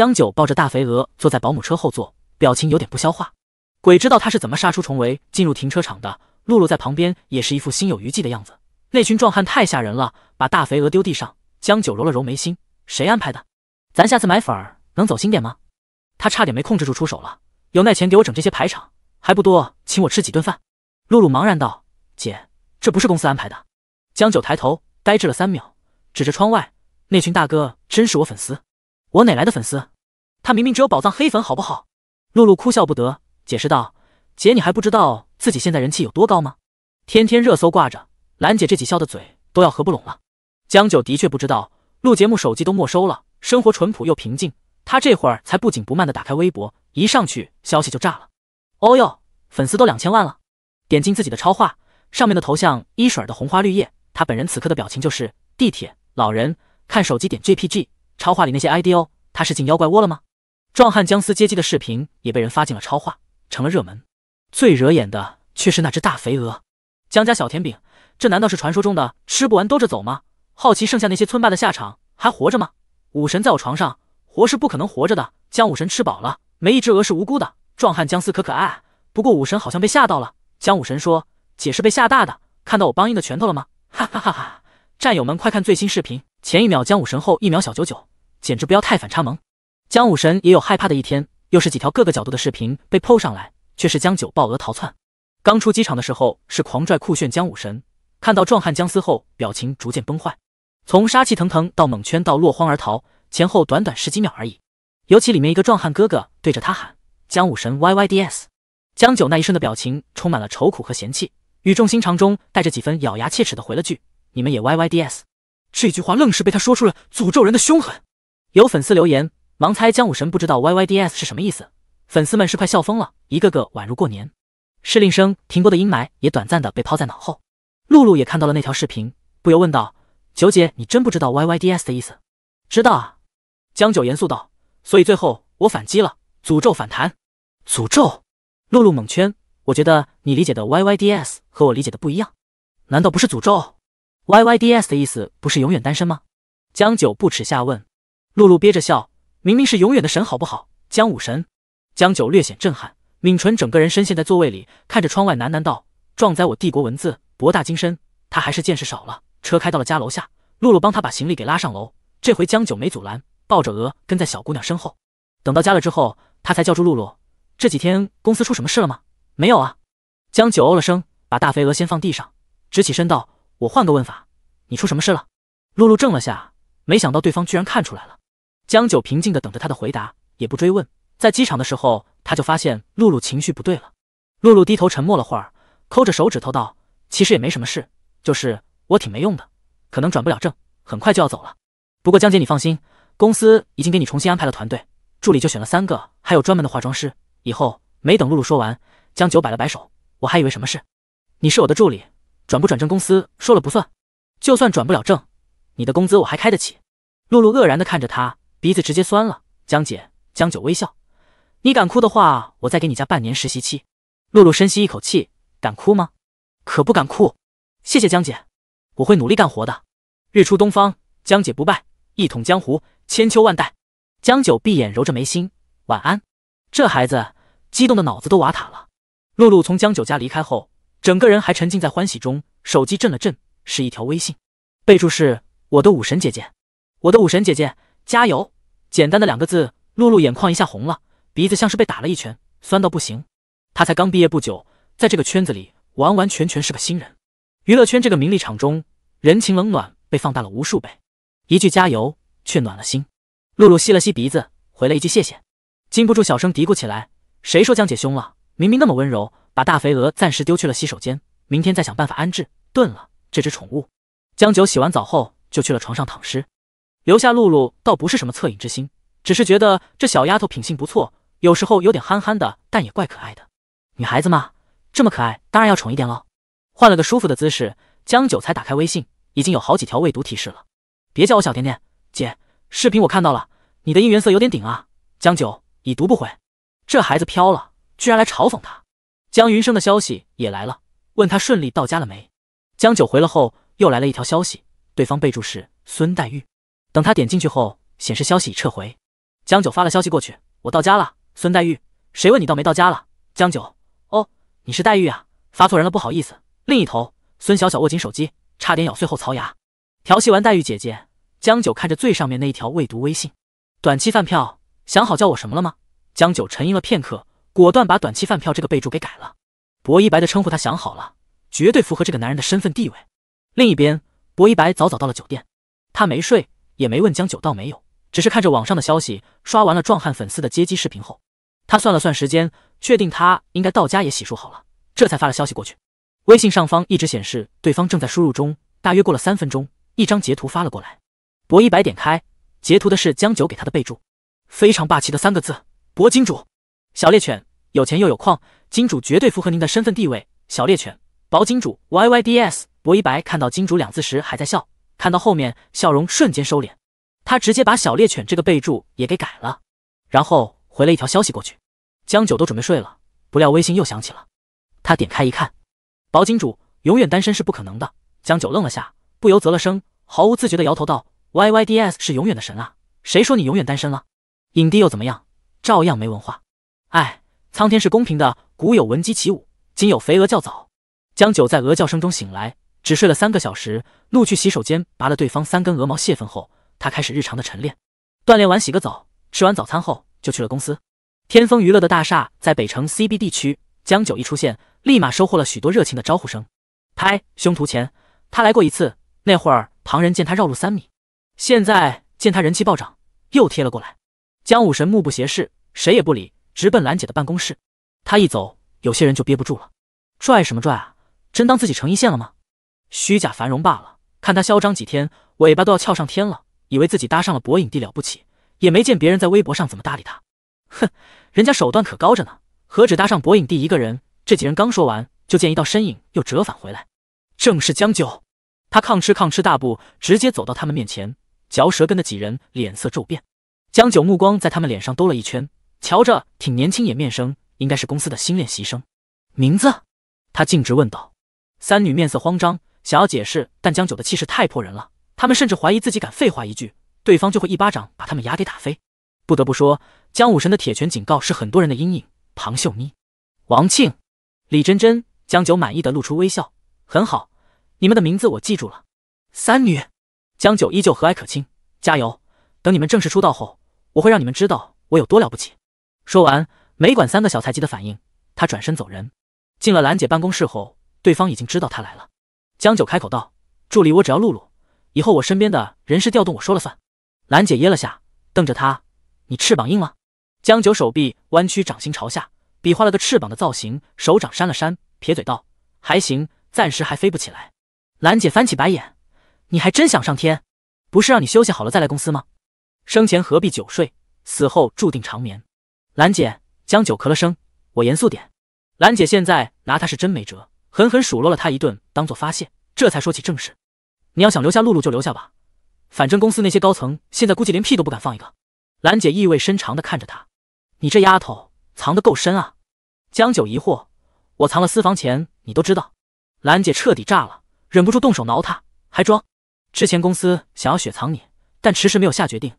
江九抱着大肥鹅坐在保姆车后座，表情有点不消化。鬼知道他是怎么杀出重围进入停车场的。露露在旁边也是一副心有余悸的样子。那群壮汉太吓人了，把大肥鹅丢地上。江九揉了揉眉心，谁安排的？咱下次买粉儿能走心点吗？他差点没控制住出手了。有那钱给我整这些排场还不多，请我吃几顿饭？露露茫然道：“姐，这不是公司安排的。”江九抬头呆滞了三秒，指着窗外，那群大哥真是我粉丝。我哪来的粉丝？他明明只有宝藏黑粉，好不好？露露哭笑不得，解释道：“姐，你还不知道自己现在人气有多高吗？天天热搜挂着，兰姐这几笑的嘴都要合不拢了。”江九的确不知道，录节目手机都没收了，生活淳朴又平静。他这会儿才不紧不慢的打开微博，一上去消息就炸了。哦哟，粉丝都两千万了！点进自己的超话，上面的头像一水儿的红花绿叶，他本人此刻的表情就是地铁老人看手机点 JPG。超话里那些 ID 哦，他是进妖怪窝了吗？壮汉僵尸接机的视频也被人发进了超话，成了热门。最惹眼的却是那只大肥鹅，江家小甜饼，这难道是传说中的吃不完兜着走吗？好奇剩下那些村霸的下场还活着吗？武神在我床上，活是不可能活着的。江武神吃饱了，没一只鹅是无辜的。壮汉僵尸可可爱，不过武神好像被吓到了。江武神说：“姐是被吓大的，看到我帮硬的拳头了吗？”哈哈哈哈！战友们快看最新视频，前一秒江武神，后一秒小九九。简直不要太反差萌！江武神也有害怕的一天，又是几条各个角度的视频被 PO 上来，却是江九抱鹅逃窜。刚出机场的时候是狂拽酷炫江武神，看到壮汉僵尸后，表情逐渐崩坏，从杀气腾腾到猛圈到落荒而逃，前后短短十几秒而已。尤其里面一个壮汉哥哥对着他喊江武神 YYDS，江九那一瞬的表情充满了愁苦和嫌弃，语重心长中带着几分咬牙切齿的回了句：“你们也 YYDS。”这句话愣是被他说出了诅咒人的凶狠。有粉丝留言，盲猜江武神不知道 YYDS 是什么意思，粉丝们是快笑疯了，一个个宛如过年。试令生停播的阴霾也短暂的被抛在脑后。露露也看到了那条视频，不由问道：“九姐，你真不知道 YYDS 的意思？”知道啊，江九严肃道。所以最后我反击了，诅咒反弹。诅咒？露露猛圈，我觉得你理解的 YYDS 和我理解的不一样，难道不是诅咒？YYDS 的意思不是永远单身吗？江九不耻下问。露露憋着笑，明明是永远的神，好不好？江武神，江九略显震撼，抿唇，整个人深陷在座位里，看着窗外喃喃道：“壮哉我帝国文字博大精深。”他还是见识少了。车开到了家楼下，露露帮他把行李给拉上楼。这回江九没阻拦，抱着鹅跟在小姑娘身后。等到家了之后，他才叫住露露：“这几天公司出什么事了吗？”“没有啊。”江九哦了声，把大肥鹅先放地上，直起身道：“我换个问法，你出什么事了？”露露怔了下，没想到对方居然看出来了。江九平静的等着他的回答，也不追问。在机场的时候，他就发现露露情绪不对了。露露低头沉默了会儿，抠着手指头道：“其实也没什么事，就是我挺没用的，可能转不了正，很快就要走了。不过江姐你放心，公司已经给你重新安排了团队，助理就选了三个，还有专门的化妆师。以后……”没等露露说完，江九摆了摆手：“我还以为什么事？你是我的助理，转不转正公司说了不算。就算转不了正，你的工资我还开得起。”露露愕然的看着他。鼻子直接酸了，江姐，江九微笑，你敢哭的话，我再给你加半年实习期。露露深吸一口气，敢哭吗？可不敢哭。谢谢江姐，我会努力干活的。日出东方，江姐不败，一统江湖，千秋万代。江九闭眼揉着眉心，晚安。这孩子激动的脑子都瓦塔了。露露从江九家离开后，整个人还沉浸在欢喜中，手机震了震，是一条微信，备注是我的武神姐姐，我的武神姐姐。加油！简单的两个字，露露眼眶一下红了，鼻子像是被打了一拳，酸到不行。她才刚毕业不久，在这个圈子里完完全全是个新人。娱乐圈这个名利场中，人情冷暖被放大了无数倍。一句加油却暖了心。露露吸了吸鼻子，回了一句谢谢，禁不住小声嘀咕起来：“谁说江姐凶了？明明那么温柔，把大肥鹅暂时丢去了洗手间，明天再想办法安置炖了这只宠物。”江九洗完澡后就去了床上躺尸。留下露露倒不是什么恻隐之心，只是觉得这小丫头品性不错，有时候有点憨憨的，但也怪可爱的。女孩子嘛，这么可爱，当然要宠一点喽。换了个舒服的姿势，江九才打开微信，已经有好几条未读提示了。别叫我小甜甜姐，视频我看到了，你的应援色有点顶啊。江九已读不回，这孩子飘了，居然来嘲讽他。江云生的消息也来了，问他顺利到家了没。江九回了后，又来了一条消息，对方备注是孙黛玉。等他点进去后，显示消息已撤回。江九发了消息过去，我到家了。孙黛玉，谁问你到没到家了？江九，哦，你是黛玉啊，发错人了，不好意思。另一头，孙小小握紧手机，差点咬碎后槽牙。调戏完黛玉姐姐，江九看着最上面那一条未读微信，短期饭票，想好叫我什么了吗？江九沉吟了片刻，果断把短期饭票这个备注给改了。薄一白的称呼他想好了，绝对符合这个男人的身份地位。另一边，薄一白早早到了酒店，他没睡，也没问江九到没有，只是看着网上的消息，刷完了壮汉粉丝的接机视频后，他算了算时间，确定他应该到家也洗漱好了，这才发了消息过去。微信上方一直显示对方正在输入中，大约过了三分钟，一张截图发了过来。薄一白点开，截图的是江九给他的备注，非常霸气的三个字：薄金主，小猎犬，有钱又有矿。金主绝对符合您的身份地位，小猎犬，薄金主，Y Y D S。薄一白看到金主两字时还在笑，看到后面笑容瞬间收敛，他直接把小猎犬这个备注也给改了，然后回了一条消息过去。江九都准备睡了，不料微信又响起了，他点开一看，薄金主永远单身是不可能的。江九愣了下，不由啧了声，毫无自觉的摇头道：Y Y D S 是永远的神啊，谁说你永远单身了？影帝又怎么样？照样没文化。哎，苍天是公平的。古有闻鸡起舞，今有肥鹅叫早。江九在鹅叫声中醒来，只睡了三个小时，怒去洗手间拔了对方三根鹅毛泄愤后，他开始日常的晨练。锻炼完洗个澡，吃完早餐后就去了公司。天风娱乐的大厦在北城 CBD 区，江九一出现，立马收获了许多热情的招呼声。拍胸图前，他来过一次，那会儿旁人见他绕路三米，现在见他人气暴涨，又贴了过来。江武神目不斜视，谁也不理，直奔兰姐的办公室。他一走，有些人就憋不住了，拽什么拽啊？真当自己成一线了吗？虚假繁荣罢了。看他嚣张几天，尾巴都要翘上天了，以为自己搭上了博影帝了不起，也没见别人在微博上怎么搭理他。哼，人家手段可高着呢，何止搭上博影帝一个人？这几人刚说完，就见一道身影又折返回来，正是江九。他吭哧吭哧大步直接走到他们面前，嚼舌根的几人脸色骤变。江九目光在他们脸上兜了一圈，瞧着挺年轻，也面生。应该是公司的新练习生，名字？他径直问道。三女面色慌张，想要解释，但江九的气势太迫人了，他们甚至怀疑自己敢废话一句，对方就会一巴掌把他们牙给打飞。不得不说，江武神的铁拳警告是很多人的阴影。庞秀妮、王庆、李真真，江九满意的露出微笑，很好，你们的名字我记住了。三女，江九依旧和蔼可亲，加油，等你们正式出道后，我会让你们知道我有多了不起。说完。没管三个小菜鸡的反应，他转身走人。进了兰姐办公室后，对方已经知道他来了。江九开口道：“助理，我只要露露，以后我身边的人事调动我说了算。”兰姐噎了下，瞪着他：“你翅膀硬了？”江九手臂弯曲，掌心朝下，比划了个翅膀的造型，手掌扇了扇，撇嘴道：“还行，暂时还飞不起来。”兰姐翻起白眼：“你还真想上天？不是让你休息好了再来公司吗？生前何必久睡，死后注定长眠。”兰姐。江九咳了声，我严肃点。兰姐现在拿他是真没辙，狠狠数落了他一顿，当做发泄，这才说起正事。你要想留下露露就留下吧，反正公司那些高层现在估计连屁都不敢放一个。兰姐意味深长的看着他，你这丫头藏得够深啊。江九疑惑，我藏了私房钱，你都知道。兰姐彻底炸了，忍不住动手挠他，还装。之前公司想要雪藏你，但迟迟没有下决定。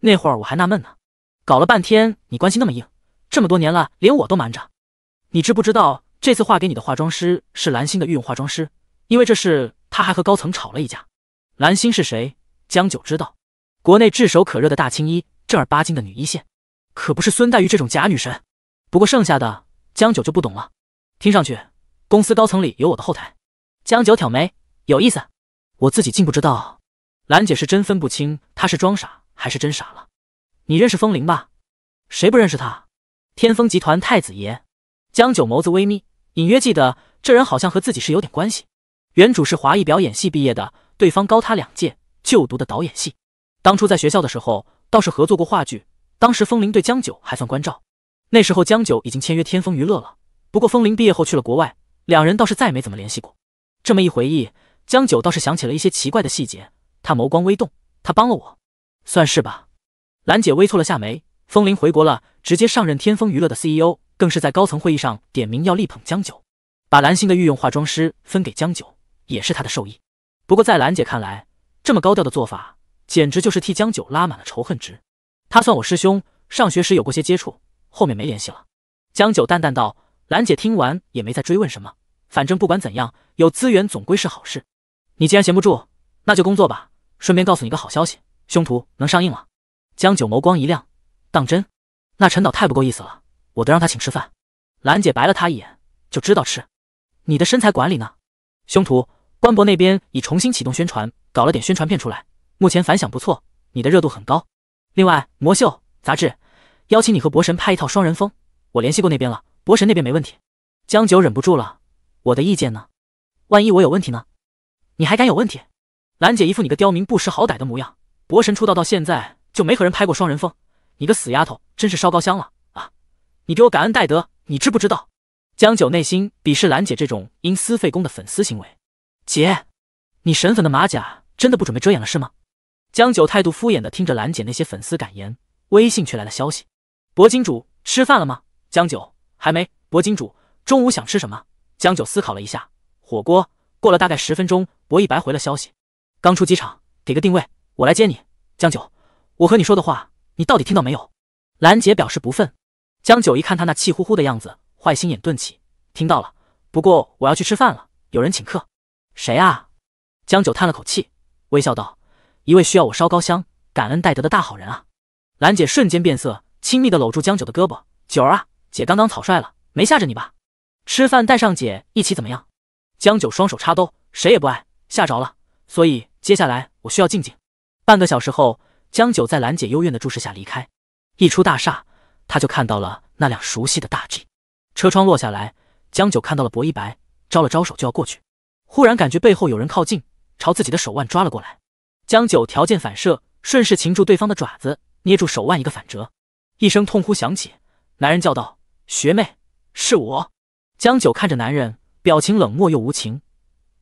那会儿我还纳闷呢，搞了半天你关系那么硬。这么多年了，连我都瞒着。你知不知道这次画给你的化妆师是蓝星的御用化妆师？因为这事，他还和高层吵了一架。蓝星是谁？江九知道，国内炙手可热的大青衣，正儿八经的女一线，可不是孙黛玉这种假女神。不过剩下的，江九就不懂了。听上去，公司高层里有我的后台。江九挑眉，有意思。我自己竟不知道。兰姐是真分不清她是装傻还是真傻了。你认识风铃吧？谁不认识他？天风集团太子爷江九眸子微眯，隐约记得这人好像和自己是有点关系。原主是华艺表演系毕业的，对方高他两届，就读的导演系。当初在学校的时候倒是合作过话剧，当时风铃对江九还算关照。那时候江九已经签约天风娱乐了，不过风铃毕业后去了国外，两人倒是再没怎么联系过。这么一回忆，江九倒是想起了一些奇怪的细节。他眸光微动，他帮了我，算是吧。兰姐微蹙了下眉。风铃回国了，直接上任天风娱乐的 CEO，更是在高层会议上点名要力捧江九，把蓝星的御用化妆师分给江九，也是他的授意。不过在兰姐看来，这么高调的做法，简直就是替江九拉满了仇恨值。他算我师兄，上学时有过些接触，后面没联系了。江九淡淡道。兰姐听完也没再追问什么，反正不管怎样，有资源总归是好事。你既然闲不住，那就工作吧。顺便告诉你个好消息，凶徒能上映了。江九眸光一亮，当真？那陈导太不够意思了，我得让他请吃饭。兰姐白了他一眼，就知道吃。你的身材管理呢？凶徒官博那边已重新启动宣传，搞了点宣传片出来，目前反响不错，你的热度很高。另外，魔秀杂志邀请你和博神拍一套双人风，我联系过那边了。博神那边没问题，江九忍不住了。我的意见呢？万一我有问题呢？你还敢有问题？兰姐一副你个刁民不识好歹的模样。博神出道到现在就没和人拍过双人风，你个死丫头真是烧高香了！你给我感恩戴德，你知不知道？江九内心鄙视兰姐这种因私废公的粉丝行为。姐，你神粉的马甲真的不准备遮掩了是吗？江九态度敷衍的听着兰姐那些粉丝感言，微信却来了消息：博金主吃饭了吗？江九。还没，博金主，中午想吃什么？江九思考了一下，火锅。过了大概十分钟，博一白回了消息，刚出机场，给个定位，我来接你。江九，我和你说的话，你到底听到没有？兰姐表示不忿。江九一看他那气呼呼的样子，坏心眼顿起，听到了，不过我要去吃饭了，有人请客。谁啊？江九叹了口气，微笑道：“一位需要我烧高香、感恩戴德的大好人啊。”兰姐瞬间变色，亲密的搂住江九的胳膊，九儿啊。姐刚刚草率了，没吓着你吧？吃饭带上姐一起怎么样？江九双手插兜，谁也不爱吓着了，所以接下来我需要静静。半个小时后，江九在兰姐幽怨的注视下离开。一出大厦，他就看到了那辆熟悉的大 G。车窗落下来，江九看到了薄一白，招了招手就要过去，忽然感觉背后有人靠近，朝自己的手腕抓了过来。江九条件反射，顺势擒住对方的爪子，捏住手腕一个反折，一声痛呼响起，男人叫道。学妹，是我。江九看着男人，表情冷漠又无情。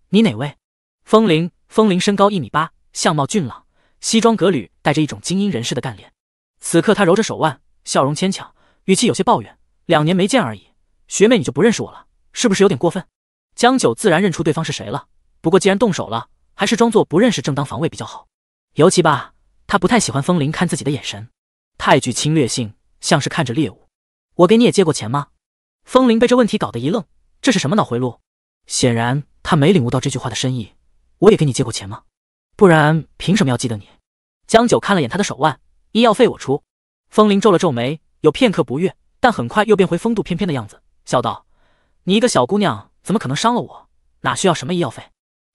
你哪位？风铃。风铃身高一米八，相貌俊朗，西装革履，带着一种精英人士的干练。此刻他揉着手腕，笑容牵强，语气有些抱怨：“两年没见而已，学妹你就不认识我了，是不是有点过分？”江九自然认出对方是谁了，不过既然动手了，还是装作不认识，正当防卫比较好。尤其吧，他不太喜欢风铃看自己的眼神，太具侵略性，像是看着猎物。我给你也借过钱吗？风铃被这问题搞得一愣，这是什么脑回路？显然他没领悟到这句话的深意。我也给你借过钱吗？不然凭什么要记得你？江九看了眼他的手腕，医药费我出。风铃皱了皱眉，有片刻不悦，但很快又变回风度翩翩的样子，笑道：“你一个小姑娘怎么可能伤了我？哪需要什么医药费？”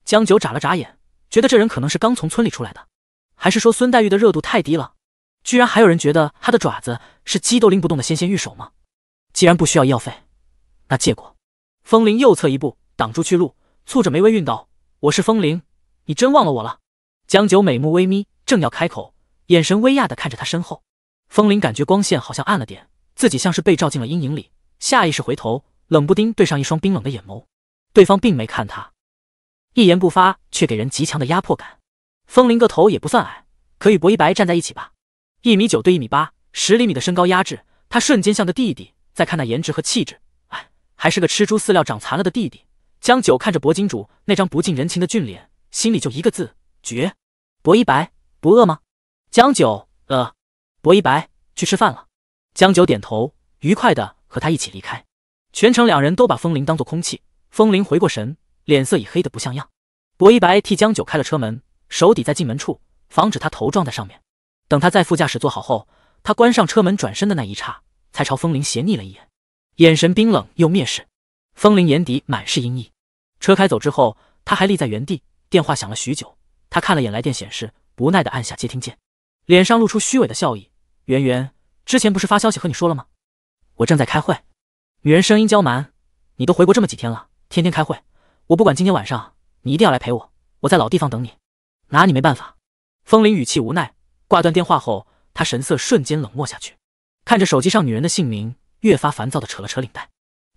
江九眨了眨眼，觉得这人可能是刚从村里出来的，还是说孙黛玉的热度太低了？居然还有人觉得他的爪子是鸡都拎不动的纤纤玉手吗？既然不需要医药费，那借过。风铃右侧一步挡住去路，蹙着眉微晕道：“我是风铃，你真忘了我了？”江九美目微眯，正要开口，眼神微讶的看着他身后。风铃感觉光线好像暗了点，自己像是被照进了阴影里，下意识回头，冷不丁对上一双冰冷的眼眸。对方并没看他，一言不发，却给人极强的压迫感。风铃个头也不算矮，可与薄一白站在一起吧。一米九对一米八，十厘米的身高压制他，瞬间像个弟弟。再看那颜值和气质，哎，还是个吃猪饲料长残了的弟弟。江九看着薄金主那张不近人情的俊脸，心里就一个字：绝。薄一白不饿吗？江九，呃，薄一白去吃饭了。江九点头，愉快的和他一起离开。全程两人都把风铃当做空气。风铃回过神，脸色已黑得不像样。薄一白替江九开了车门，手抵在进门处，防止他头撞在上面。等他在副驾驶坐好后，他关上车门，转身的那一刹，才朝风铃斜睨了一眼，眼神冰冷又蔑视。风铃眼底满是阴翳。车开走之后，他还立在原地。电话响了许久，他看了眼来电显示，无奈的按下接听键，脸上露出虚伪的笑意。圆圆，之前不是发消息和你说了吗？我正在开会。女人声音娇蛮，你都回国这么几天了，天天开会，我不管今天晚上，你一定要来陪我。我在老地方等你，拿你没办法。风铃语气无奈。挂断电话后，他神色瞬间冷漠下去，看着手机上女人的姓名，越发烦躁的扯了扯领带。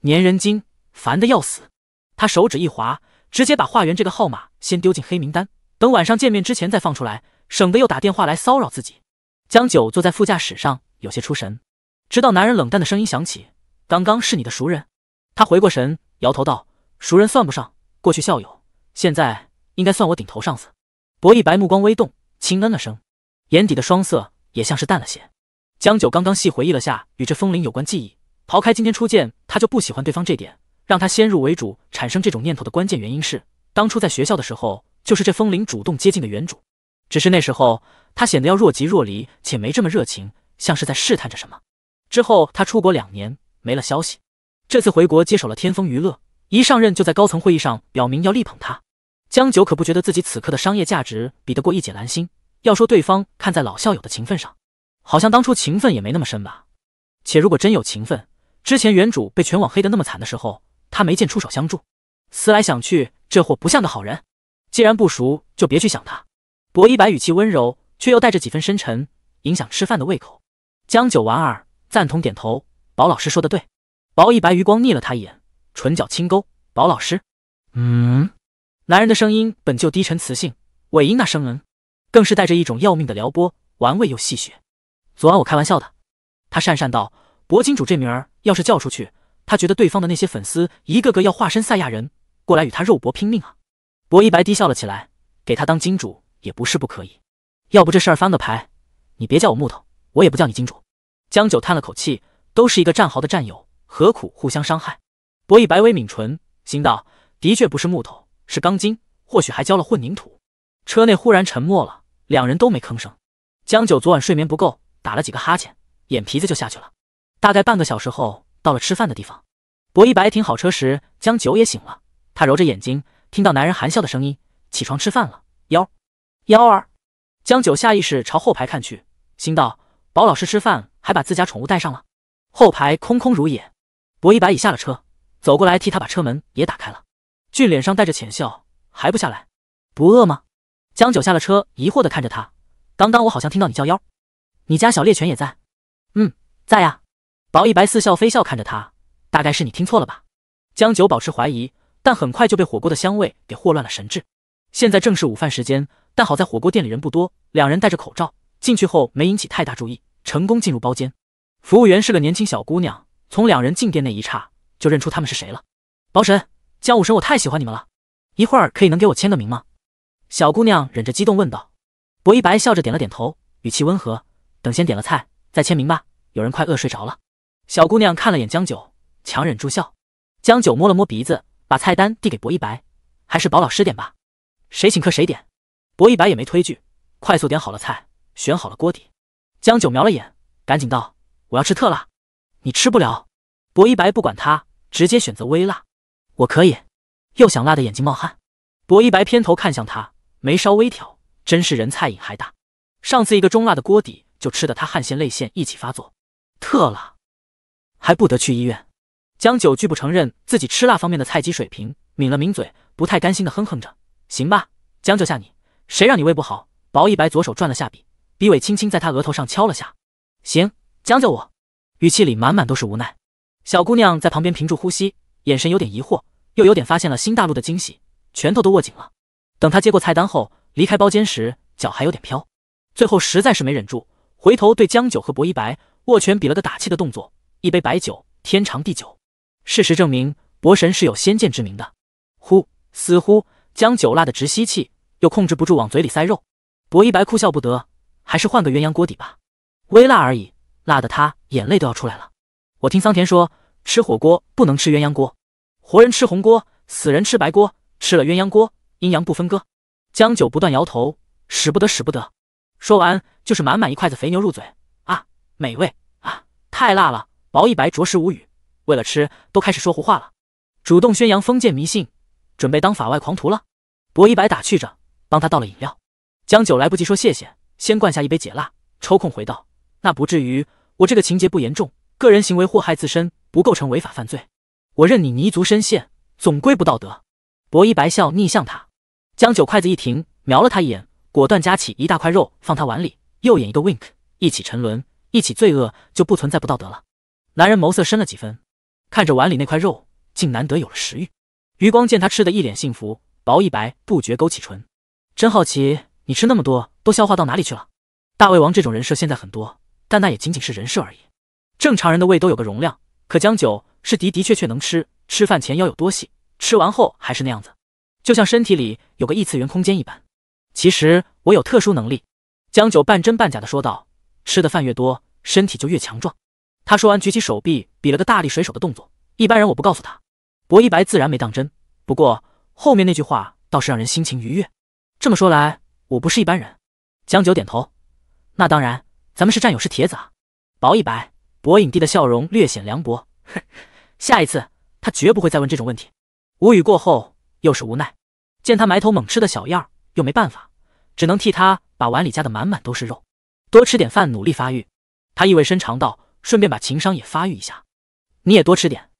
粘人精，烦的要死。他手指一滑，直接把化缘这个号码先丢进黑名单，等晚上见面之前再放出来，省得又打电话来骚扰自己。江九坐在副驾驶上，有些出神，直到男人冷淡的声音响起：“刚刚是你的熟人。”他回过神，摇头道：“熟人算不上，过去校友，现在应该算我顶头上司。”薄一白目光微动，轻嗯了声。眼底的霜色也像是淡了些。江九刚刚细回忆了下与这风铃有关记忆，刨开今天初见他就不喜欢对方这点，让他先入为主产生这种念头的关键原因是，当初在学校的时候，就是这风铃主动接近的原主，只是那时候他显得要若即若离，且没这么热情，像是在试探着什么。之后他出国两年没了消息，这次回国接手了天风娱乐，一上任就在高层会议上表明要力捧他。江九可不觉得自己此刻的商业价值比得过一姐兰心。要说对方看在老校友的情分上，好像当初情分也没那么深吧。且如果真有情分，之前原主被全网黑的那么惨的时候，他没见出手相助。思来想去，这货不像个好人。既然不熟，就别去想他。薄一白语气温柔，却又带着几分深沉，影响吃饭的胃口。江九莞尔赞同点头，保老师说的对。薄一白余光睨了他一眼，唇角轻勾。保老师，嗯。男人的声音本就低沉磁性，尾音那声嗯，更是带着一种要命的撩拨，玩味又戏谑。昨晚我开玩笑的，他讪讪道：“博金主这名儿要是叫出去，他觉得对方的那些粉丝一个个要化身赛亚人过来与他肉搏拼命啊！”薄一白低笑了起来，给他当金主也不是不可以。要不这事儿翻个牌，你别叫我木头，我也不叫你金主。江九叹了口气，都是一个战壕的战友，何苦互相伤害？博一白微抿唇，心道：的确不是木头。是钢筋，或许还浇了混凝土。车内忽然沉默了，两人都没吭声。江九昨晚睡眠不够，打了几个哈欠，眼皮子就下去了。大概半个小时后，到了吃饭的地方。薄一白停好车时，江九也醒了。他揉着眼睛，听到男人含笑的声音：“起床吃饭了。”幺幺儿，江九下意识朝后排看去，心道：“宝老师吃饭还把自家宠物带上了。”后排空空如也。薄一白已下了车，走过来替他把车门也打开了。俊脸上带着浅笑，还不下来？不饿吗？江九下了车，疑惑的看着他。刚刚我好像听到你叫幺，你家小猎犬也在？嗯，在呀。薄一白似笑非笑看着他，大概是你听错了吧？江九保持怀疑，但很快就被火锅的香味给霍乱了神智。现在正是午饭时间，但好在火锅店里人不多，两人戴着口罩进去后没引起太大注意，成功进入包间。服务员是个年轻小姑娘，从两人进店那一刹就认出他们是谁了。包神。江武神，我太喜欢你们了，一会儿可以能给我签个名吗？小姑娘忍着激动问道。薄一白笑着点了点头，语气温和：“等先点了菜再签名吧，有人快饿睡着了。”小姑娘看了眼江九，强忍住笑。江九摸了摸鼻子，把菜单递给薄一白：“还是薄老师点吧，谁请客谁点。”薄一白也没推拒，快速点好了菜，选好了锅底。江九瞄了眼，赶紧道：“我要吃特辣，你吃不了。”薄一白不管他，直接选择微辣。我可以，又想辣的眼睛冒汗。薄一白偏头看向他，眉梢微挑，真是人菜瘾还大。上次一个中辣的锅底就吃得他汗腺泪腺一起发作，特辣，还不得去医院。江九拒不承认自己吃辣方面的菜鸡水平，抿了抿嘴，不太甘心的哼哼着。行吧，将就下你，谁让你胃不好？薄一白左手转了下笔，笔尾轻轻在他额头上敲了下。行，将就我，语气里满满都是无奈。小姑娘在旁边屏住呼吸。眼神有点疑惑，又有点发现了新大陆的惊喜，拳头都握紧了。等他接过菜单后，离开包间时脚还有点飘，最后实在是没忍住，回头对江九和薄一白握拳比了个打气的动作。一杯白酒，天长地久。事实证明，博神是有先见之明的。呼，似乎江九辣得直吸气，又控制不住往嘴里塞肉。薄一白哭笑不得，还是换个鸳鸯锅底吧，微辣而已，辣的他眼泪都要出来了。我听桑田说，吃火锅不能吃鸳鸯锅。活人吃红锅，死人吃白锅，吃了鸳鸯锅，阴阳不分割。江九不断摇头，使不得，使不得。说完就是满满一筷子肥牛入嘴，啊，美味啊，太辣了！薄一白着实无语，为了吃都开始说胡话了，主动宣扬封建迷信，准备当法外狂徒了。薄一白打趣着，帮他倒了饮料。江九来不及说谢谢，先灌下一杯解辣，抽空回道：“那不至于，我这个情节不严重，个人行为祸害自身，不构成违法犯罪。”我任你泥足深陷，总归不道德。薄一白笑逆向他，江九筷子一停，瞄了他一眼，果断夹起一大块肉放他碗里，右眼一个 wink，一起沉沦，一起罪恶，就不存在不道德了。男人眸色深了几分，看着碗里那块肉，竟难得有了食欲。余光见他吃的一脸幸福，薄一白不觉勾起唇，真好奇你吃那么多都消化到哪里去了。大胃王这种人设现在很多，但那也仅仅是人设而已。正常人的胃都有个容量，可江九。是的的确确能吃，吃饭前要有多细，吃完后还是那样子，就像身体里有个异次元空间一般。其实我有特殊能力。江九半真半假的说道：“吃的饭越多，身体就越强壮。他说完，举起手臂，比了个大力水手的动作。一般人我不告诉他。薄一白自然没当真，不过后面那句话倒是让人心情愉悦。这么说来，我不是一般人。江九点头。那当然，咱们是战友，是铁子啊。薄一白，薄影帝的笑容略显凉薄。哼，下一次他绝不会再问这种问题。无语过后，又是无奈。见他埋头猛吃的小样，又没办法，只能替他把碗里夹的满满都是肉。多吃点饭，努力发育。他意味深长道，顺便把情商也发育一下。你也多吃点。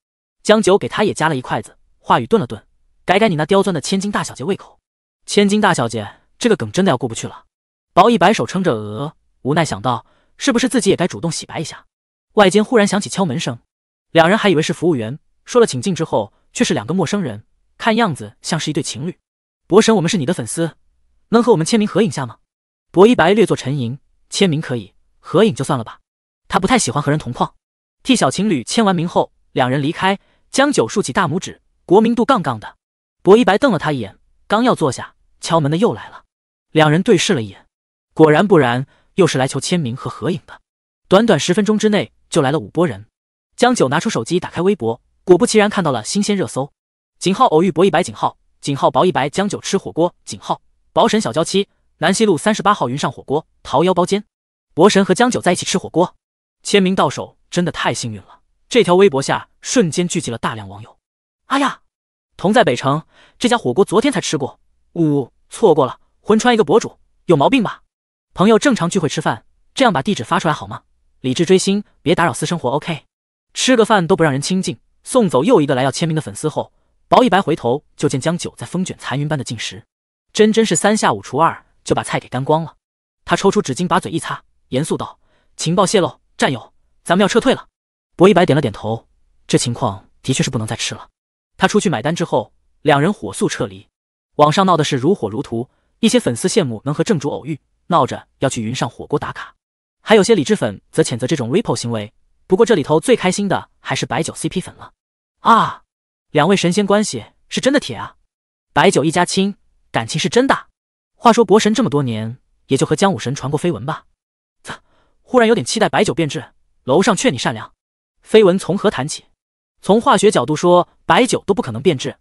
江九给他也夹了一筷子，话语顿了顿，改改你那刁钻的千金大小姐胃口。千金大小姐这个梗真的要过不去了。薄一白手撑着额。无奈想到，是不是自己也该主动洗白一下？外间忽然响起敲门声，两人还以为是服务员，说了请进之后，却是两个陌生人，看样子像是一对情侣。博神，我们是你的粉丝，能和我们签名合影下吗？薄一白略作沉吟，签名可以，合影就算了吧。他不太喜欢和人同框。替小情侣签完名后，两人离开。江九竖起大拇指，国民度杠杠的。薄一白瞪了他一眼，刚要坐下，敲门的又来了。两人对视了一眼，果然不然。又是来求签名和合影的，短短十分钟之内就来了五波人。江九拿出手机打开微博，果不其然看到了新鲜热搜：井号偶遇薄一白，井号井号薄一白，江九吃火锅，井号薄神小娇妻，南西路三十八号云上火锅，桃夭包间，博神和江九在一起吃火锅，签名到手，真的太幸运了。这条微博下瞬间聚集了大量网友。哎呀，同在北城，这家火锅昨天才吃过，呜呜，错过了，魂穿一个博主，有毛病吧？朋友正常聚会吃饭，这样把地址发出来好吗？理智追星，别打扰私生活。OK，吃个饭都不让人亲近。送走又一个来要签名的粉丝后，薄一白回头就见江九在风卷残云般的进食，真真是三下五除二就把菜给干光了。他抽出纸巾把嘴一擦，严肃道：“情报泄露，战友，咱们要撤退了。”薄一白点了点头，这情况的确是不能再吃了。他出去买单之后，两人火速撤离。网上闹的是如火如荼，一些粉丝羡慕能和正主偶遇。闹着要去云上火锅打卡，还有些理智粉则谴责这种 ripple 行为。不过这里头最开心的还是白酒 CP 粉了啊！两位神仙关系是真的铁啊！白酒一家亲，感情是真的。话说博神这么多年，也就和江武神传过绯闻吧？啧，忽然有点期待白酒变质。楼上劝你善良，绯闻从何谈起？从化学角度说，白酒都不可能变质，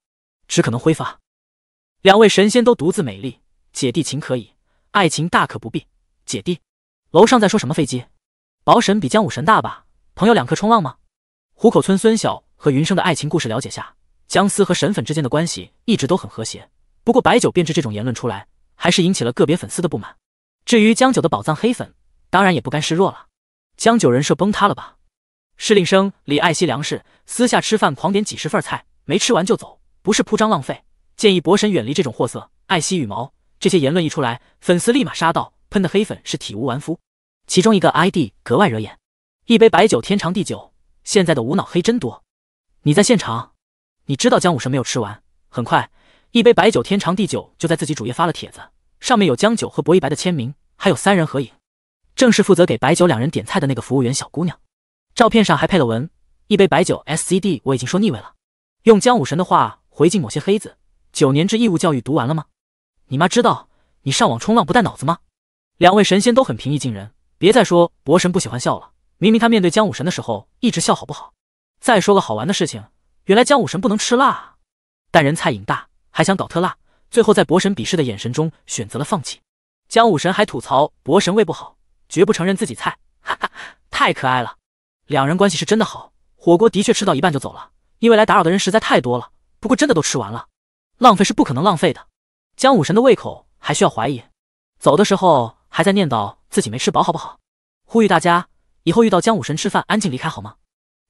只可能挥发。两位神仙都独自美丽，姐弟情可以。爱情大可不必，姐弟，楼上在说什么飞机？宝神比江武神大吧？朋友两颗冲浪吗？虎口村孙晓和云生的爱情故事了解下，江思和神粉之间的关系一直都很和谐。不过白酒变质这种言论出来，还是引起了个别粉丝的不满。至于江九的宝藏黑粉，当然也不甘示弱了。江九人设崩塌了吧？侍令生李爱惜粮食，私下吃饭狂点几十份菜，没吃完就走，不是铺张浪费。建议博神远离这种货色，爱惜羽毛。这些言论一出来，粉丝立马杀到，喷的黑粉是体无完肤。其中一个 ID 格外惹眼，一杯白酒天长地久。现在的无脑黑真多。你在现场，你知道江武神没有吃完。很快，一杯白酒天长地久就在自己主页发了帖子，上面有江九和薄一白的签名，还有三人合影，正是负责给白酒两人点菜的那个服务员小姑娘。照片上还配了文：一杯白酒 SCD，我已经说腻味了。用江武神的话回敬某些黑子：九年制义务教育读完了吗？你妈知道你上网冲浪不带脑子吗？两位神仙都很平易近人，别再说博神不喜欢笑了。明明他面对江武神的时候一直笑，好不好？再说个好玩的事情，原来江武神不能吃辣，但人菜瘾大，还想搞特辣，最后在博神鄙视的眼神中选择了放弃。江武神还吐槽博神胃不好，绝不承认自己菜，哈哈，太可爱了。两人关系是真的好，火锅的确吃到一半就走了，因为来打扰的人实在太多了。不过真的都吃完了，浪费是不可能浪费的。江武神的胃口还需要怀疑，走的时候还在念叨自己没吃饱，好不好？呼吁大家以后遇到江武神吃饭，安静离开好吗？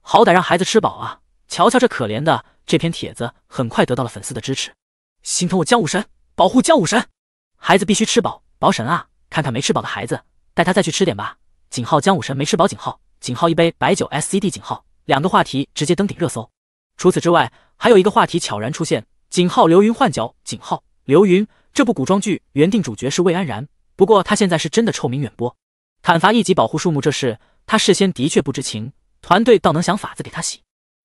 好歹让孩子吃饱啊！瞧瞧这可怜的，这篇帖子很快得到了粉丝的支持，心疼我江武神，保护江武神，孩子必须吃饱。宝神啊，看看没吃饱的孩子，带他再去吃点吧。井号江武神没吃饱，井号井号一杯白酒 SCD 井号两个话题直接登顶热搜。除此之外，还有一个话题悄然出现：井号流云换角井号。流云这部古装剧原定主角是魏安然，不过他现在是真的臭名远播，砍伐一级保护树木这事他事先的确不知情，团队倒能想法子给他洗。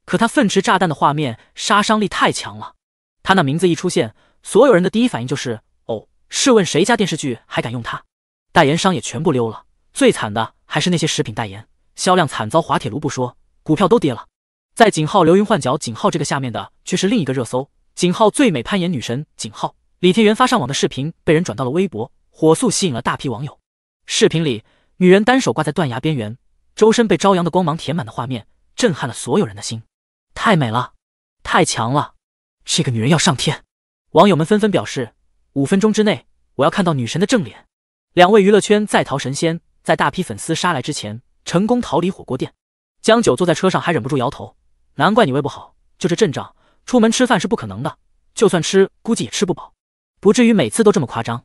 可他粪池炸弹的画面杀伤力太强了，他那名字一出现，所有人的第一反应就是哦，试问谁家电视剧还敢用他？代言商也全部溜了，最惨的还是那些食品代言，销量惨遭滑铁卢不说，股票都跌了。在井号流云换角井号这个下面的却是另一个热搜：景浩最美攀岩女神景浩，李天元发上网的视频被人转到了微博，火速吸引了大批网友。视频里，女人单手挂在断崖边缘，周身被朝阳的光芒填满的画面，震撼了所有人的心。太美了，太强了，这个女人要上天！网友们纷纷表示：五分钟之内，我要看到女神的正脸。两位娱乐圈在逃神仙，在大批粉丝杀来之前，成功逃离火锅店。江九坐在车上还忍不住摇头。难怪你胃不好，就这阵仗，出门吃饭是不可能的。就算吃，估计也吃不饱，不至于每次都这么夸张。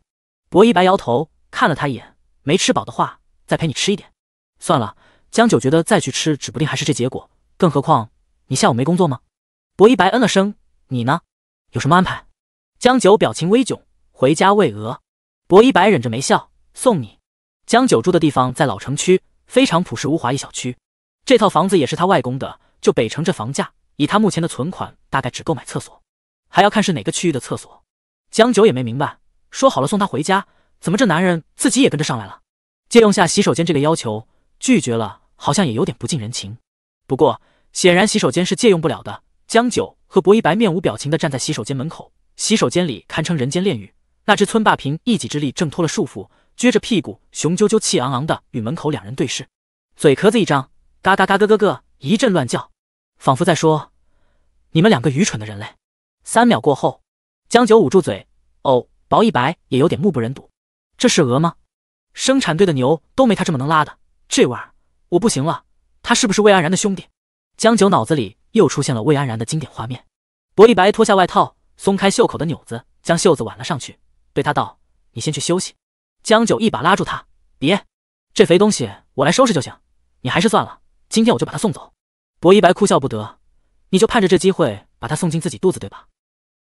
薄一白摇头，看了他一眼，没吃饱的话，再陪你吃一点。算了，江九觉得再去吃，指不定还是这结果。更何况你下午没工作吗？薄一白嗯了声。你呢？有什么安排？江九表情微窘，回家喂鹅。薄一白忍着没笑，送你。江九住的地方在老城区，非常朴实无华一小区。这套房子也是他外公的。就北城这房价，以他目前的存款，大概只够买厕所，还要看是哪个区域的厕所。江九也没明白，说好了送他回家，怎么这男人自己也跟着上来了？借用下洗手间这个要求，拒绝了，好像也有点不近人情。不过显然洗手间是借用不了的。江九和薄一白面无表情的站在洗手间门口，洗手间里堪称人间炼狱。那只村霸凭一己之力挣脱了束缚，撅着屁股，雄赳赳气昂昂的与门口两人对视，嘴壳子一张，嘎嘎嘎咯咯咯一阵乱叫。仿佛在说：“你们两个愚蠢的人类。”三秒过后，江九捂住嘴。哦，薄一白也有点目不忍睹。这是鹅吗？生产队的牛都没他这么能拉的。这味儿，我不行了。他是不是魏安然的兄弟？江九脑子里又出现了魏安然的经典画面。薄一白脱下外套，松开袖口的纽子，将袖子挽了上去，对他道：“你先去休息。”江九一把拉住他：“别，这肥东西我来收拾就行。你还是算了，今天我就把他送走。”薄一白哭笑不得，你就盼着这机会把他送进自己肚子，对吧？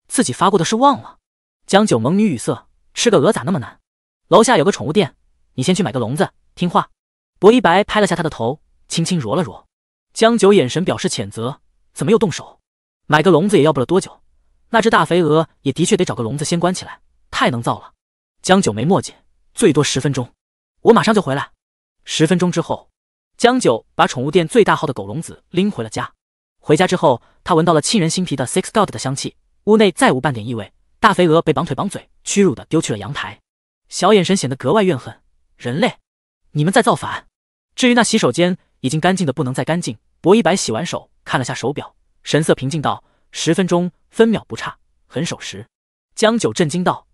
自己发过的誓忘了？江九蒙女语塞，吃个鹅咋那么难？楼下有个宠物店，你先去买个笼子，听话。薄一白拍了下他的头，轻轻揉了揉。江九眼神表示谴责，怎么又动手？买个笼子也要不了多久，那只大肥鹅也的确得找个笼子先关起来，太能造了。江九没墨迹，最多十分钟，我马上就回来。十分钟之后。江九把宠物店最大号的狗笼子拎回了家。回家之后，他闻到了沁人心脾的 Six God 的香气，屋内再无半点异味。大肥鹅被绑腿绑嘴，屈辱的丢去了阳台，小眼神显得格外怨恨。人类，你们在造反！至于那洗手间，已经干净的不能再干净。薄一白洗完手，看了下手表，神色平静道：“十分钟，分秒不差，很守时。”江九震惊道：“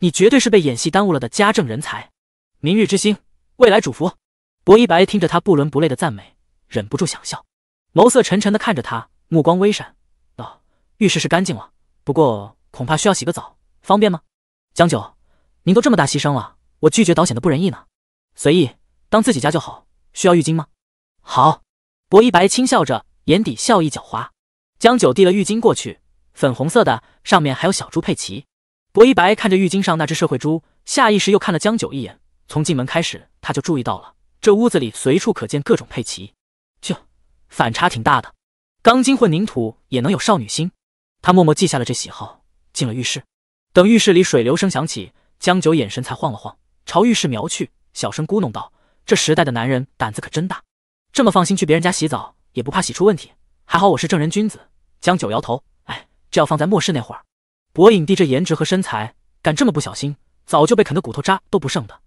你绝对是被演戏耽误了的家政人才，明日之星，未来主福。”薄一白听着他不伦不类的赞美，忍不住想笑，眸色沉沉的看着他，目光微闪，道：“浴室是干净了，不过恐怕需要洗个澡，方便吗？”江九，您都这么大牺牲了，我拒绝倒显得不仁义呢。随意，当自己家就好。需要浴巾吗？好。薄一白轻笑着，眼底笑意狡猾。江九递了浴巾过去，粉红色的，上面还有小猪佩奇。薄一白看着浴巾上那只社会猪，下意识又看了江九一眼。从进门开始，他就注意到了。这屋子里随处可见各种佩奇，就反差挺大的。钢筋混凝土也能有少女心。他默默记下了这喜好，进了浴室。等浴室里水流声响起，江九眼神才晃了晃，朝浴室瞄去，小声咕哝道：“这时代的男人胆子可真大，这么放心去别人家洗澡，也不怕洗出问题。还好我是正人君子。”江九摇头：“哎，这要放在末世那会儿，博影帝这颜值和身材，敢这么不小心，早就被啃得骨头渣都不剩的。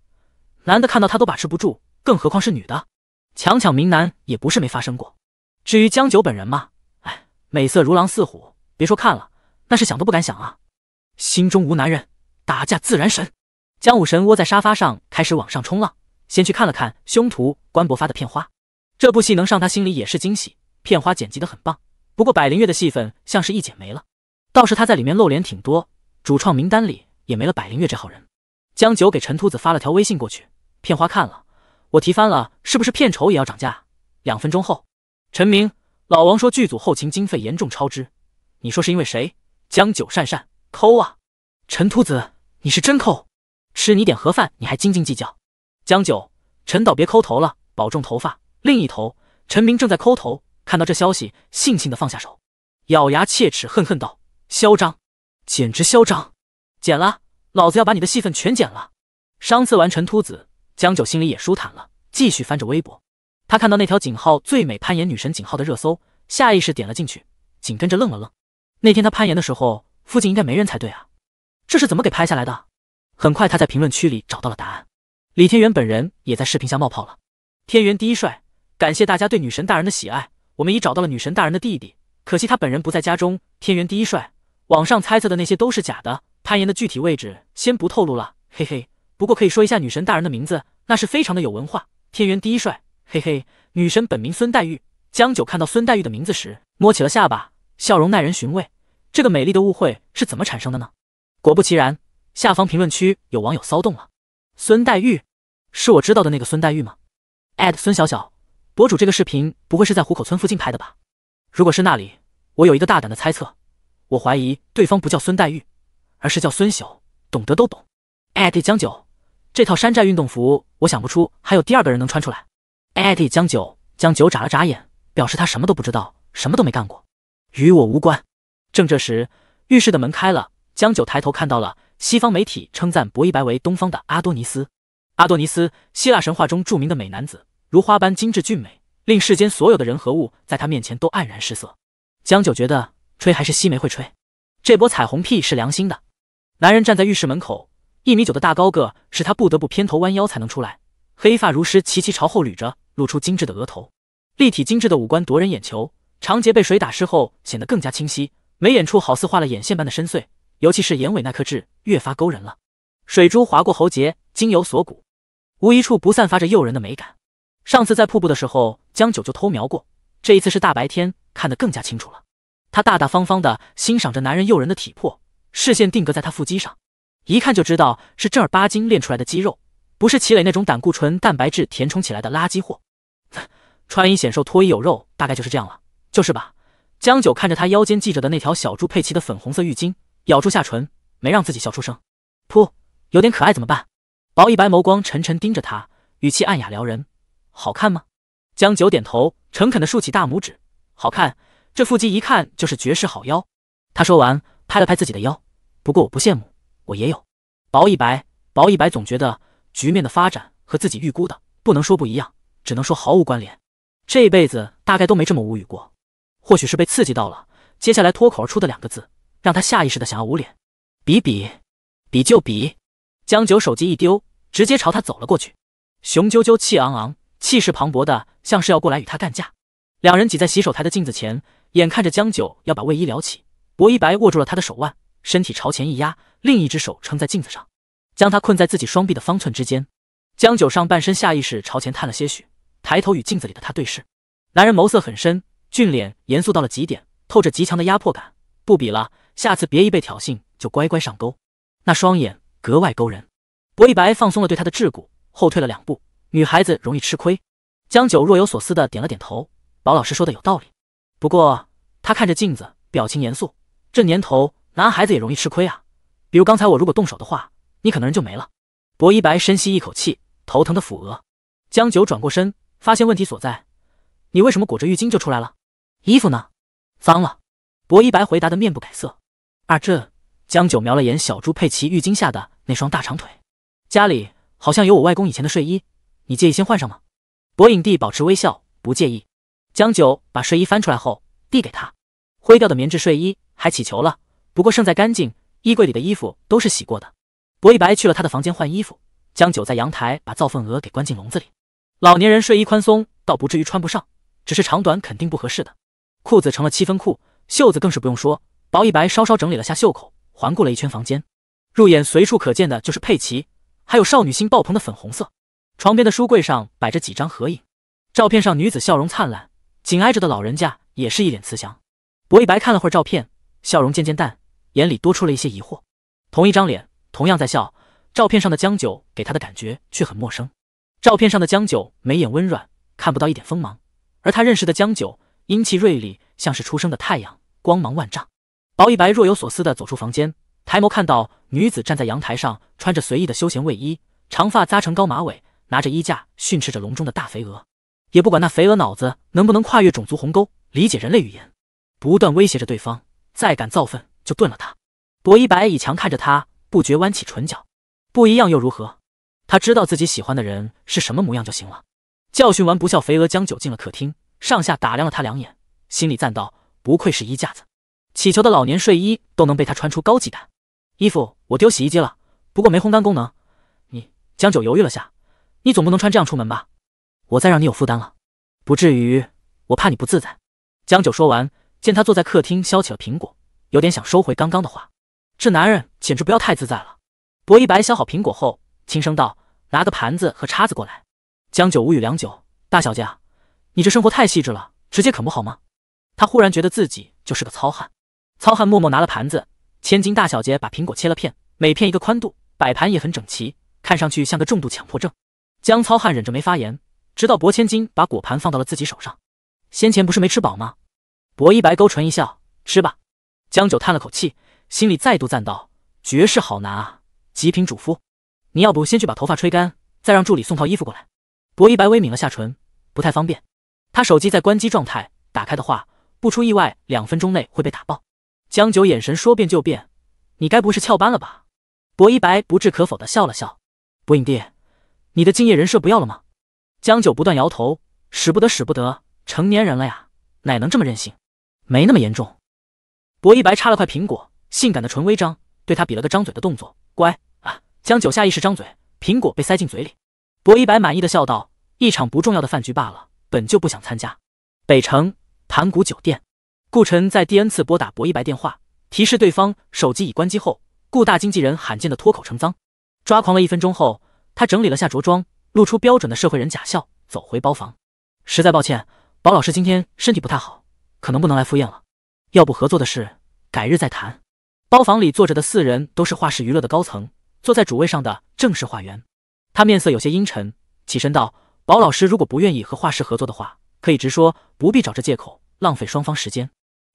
男的看到他都把持不住。”更何况是女的，强抢民男也不是没发生过。至于江九本人嘛，哎，美色如狼似虎，别说看了，那是想都不敢想啊。心中无男人，打架自然神。江武神窝在沙发上，开始往上冲浪。先去看了看凶徒关博发的片花，这部戏能上他心里也是惊喜。片花剪辑的很棒，不过百灵月的戏份像是一剪没了，倒是他在里面露脸挺多，主创名单里也没了百灵月这号人。江九给陈秃子发了条微信过去，片花看了。我提翻了，是不是片酬也要涨价？两分钟后，陈明，老王说剧组后勤经费严重超支，你说是因为谁？江九讪讪，抠啊！陈秃子，你是真抠，吃你点盒饭你还斤斤计较？江九，陈导别抠头了，保重头发。另一头，陈明正在抠头，看到这消息，悻悻的放下手，咬牙切齿，恨恨道：嚣张，简直嚣张！剪了，老子要把你的戏份全剪了。伤刺完陈秃子。江九心里也舒坦了，继续翻着微博。他看到那条井号最美攀岩女神井号的热搜，下意识点了进去，紧跟着愣了愣。那天他攀岩的时候，附近应该没人才对啊，这是怎么给拍下来的？很快他在评论区里找到了答案，李天元本人也在视频下冒泡了。天元第一帅，感谢大家对女神大人的喜爱，我们已找到了女神大人的弟弟，可惜他本人不在家中。天元第一帅，网上猜测的那些都是假的，攀岩的具体位置先不透露了，嘿嘿。不过可以说一下女神大人的名字，那是非常的有文化。天元第一帅，嘿嘿。女神本名孙黛玉。江九看到孙黛玉的名字时，摸起了下巴，笑容耐人寻味。这个美丽的误会是怎么产生的呢？果不其然，下方评论区有网友骚动了。孙黛玉，是我知道的那个孙黛玉吗？孙小小，博主这个视频不会是在虎口村附近拍的吧？如果是那里，我有一个大胆的猜测，我怀疑对方不叫孙黛玉，而是叫孙晓。懂得都懂。江九，这套山寨运动服，我想不出还有第二个人能穿出来。江九，江九眨了眨眼，表示他什么都不知道，什么都没干过，与我无关。正这时，浴室的门开了，江九抬头看到了西方媒体称赞博一白为东方的阿多尼斯。阿多尼斯，希腊神话中著名的美男子，如花般精致俊美，令世间所有的人和物在他面前都黯然失色。江九觉得吹还是西梅会吹，这波彩虹屁是良心的。男人站在浴室门口，一米九的大高个使他不得不偏头弯腰才能出来，黑发如诗齐齐朝后捋着，露出精致的额头，立体精致的五官夺人眼球，长睫被水打湿后显得更加清晰，眉眼处好似画了眼线般的深邃，尤其是眼尾那颗痣越发勾人了。水珠划过喉结，经由锁骨。无一处不散发着诱人的美感。上次在瀑布的时候，江九就偷瞄过，这一次是大白天，看得更加清楚了。他大大方方的欣赏着男人诱人的体魄，视线定格在他腹肌上，一看就知道是正儿八经练出来的肌肉，不是齐磊那种胆固醇、蛋白质填充起来的垃圾货。穿衣显瘦，脱衣有肉，大概就是这样了，就是吧？江九看着他腰间系着的那条小猪佩奇的粉红色浴巾，咬住下唇，没让自己笑出声。噗，有点可爱怎么办？薄一白眸光沉沉盯着他，语气暗哑撩人。好看吗？江九点头，诚恳的竖起大拇指。好看，这腹肌一看就是绝世好腰。他说完，拍了拍自己的腰。不过我不羡慕，我也有。薄一白，薄一白总觉得局面的发展和自己预估的不能说不一样，只能说毫无关联。这辈子大概都没这么无语过。或许是被刺激到了，接下来脱口而出的两个字，让他下意识的想要捂脸。比比，比就比。江九手机一丢，直接朝他走了过去，雄赳赳、气昂昂、气势磅礴的，像是要过来与他干架。两人挤在洗手台的镜子前，眼看着江九要把卫衣撩起，薄一白握住了他的手腕，身体朝前一压，另一只手撑在镜子上，将他困在自己双臂的方寸之间。江九上半身下意识朝前探了些许，抬头与镜子里的他对视。男人眸色很深，俊脸严肃到了极点，透着极强的压迫感。不比了，下次别一被挑衅就乖乖上钩。那双眼。格外勾人，薄一白放松了对他的桎梏，后退了两步。女孩子容易吃亏。江九若有所思的点了点头，宝老师说的有道理。不过他看着镜子，表情严肃。这年头，男孩子也容易吃亏啊。比如刚才我如果动手的话，你可能人就没了。薄一白深吸一口气，头疼的抚额。江九转过身，发现问题所在。你为什么裹着浴巾就出来了？衣服呢？脏了。薄一白回答的面不改色。二这。江九瞄了眼小猪佩奇浴巾下的那双大长腿，家里好像有我外公以前的睡衣，你介意先换上吗？薄影帝保持微笑，不介意。江九把睡衣翻出来后递给他，灰掉的棉质睡衣还起球了，不过胜在干净，衣柜里的衣服都是洗过的。薄一白去了他的房间换衣服，江九在阳台把造粪鹅给关进笼子里。老年人睡衣宽松，倒不至于穿不上，只是长短肯定不合适的。裤子成了七分裤，袖子更是不用说。薄一白稍稍整理了下袖口。环顾了一圈房间，入眼随处可见的就是佩奇，还有少女心爆棚的粉红色。床边的书柜上摆着几张合影，照片上女子笑容灿烂，紧挨着的老人家也是一脸慈祥。薄一白看了会儿照片，笑容渐渐淡，眼里多出了一些疑惑。同一张脸，同样在笑，照片上的江九给他的感觉却很陌生。照片上的江九眉眼温软，看不到一点锋芒，而他认识的江九英气锐利，像是初升的太阳，光芒万丈。薄一白若有所思地走出房间，抬眸看到女子站在阳台上，穿着随意的休闲卫衣，长发扎成高马尾，拿着衣架训斥着笼中的大肥鹅，也不管那肥鹅脑子能不能跨越种族鸿沟，理解人类语言，不断威胁着对方，再敢造粪就炖了他。薄一白以强看着他，不觉弯起唇角，不一样又如何？他知道自己喜欢的人是什么模样就行了。教训完不孝肥鹅江九进了客厅，上下打量了他两眼，心里赞道：不愧是衣架子，乞求的老年睡衣都能被他穿出高级感。衣服我丢洗衣机了，不过没烘干功能。你江九犹豫了下，你总不能穿这样出门吧？我再让你有负担了，不至于，我怕你不自在。江九说完，见他坐在客厅削起了苹果，有点想收回刚刚的话。这男人简直不要太自在了。薄一白削好苹果后，轻声道：“拿个盘子和叉子过来。”江九无语良久：“大小姐啊，你这生活太细致了，直接啃不好吗？”他忽然觉得自己就是个糙汉。糙汉默默拿了盘子。千金大小姐把苹果切了片，每片一个宽度，摆盘也很整齐，看上去像个重度强迫症。江糙汉忍着没发言，直到薄千金把果盘放到了自己手上。先前不是没吃饱吗？薄一白勾唇一笑：“吃吧。”江九叹了口气，心里再度赞道：“绝世好男啊，极品主夫。你要不先去把头发吹干，再让助理送套衣服过来。”薄一白微抿了下唇，不太方便。他手机在关机状态，打开的话，不出意外，两分钟内会被打爆。江九眼神说变就变，你该不会是翘班了吧？薄一白不置可否的笑了笑。薄影帝，你的敬业人设不要了吗？江九不断摇头，使不得，使不得，成年人了呀，哪能这么任性？没那么严重。薄一白插了块苹果，性感的唇微张，对他比了个张嘴的动作。乖啊！江九下意识张嘴，苹果被塞进嘴里。薄一白满意的笑道：“一场不重要的饭局罢了，本就不想参加。”北城盘古酒店。顾晨在第 n 次拨打薄一白电话，提示对方手机已关机后，顾大经纪人罕见的脱口成脏，抓狂了一分钟后，他整理了下着装，露出标准的社会人假笑，走回包房。实在抱歉，宝老师今天身体不太好，可能不能来赴宴了。要不合作的事改日再谈。包房里坐着的四人都是画室娱乐的高层，坐在主位上的正是画员。他面色有些阴沉，起身道：“宝老师如果不愿意和画室合作的话，可以直说，不必找这借口，浪费双方时间。”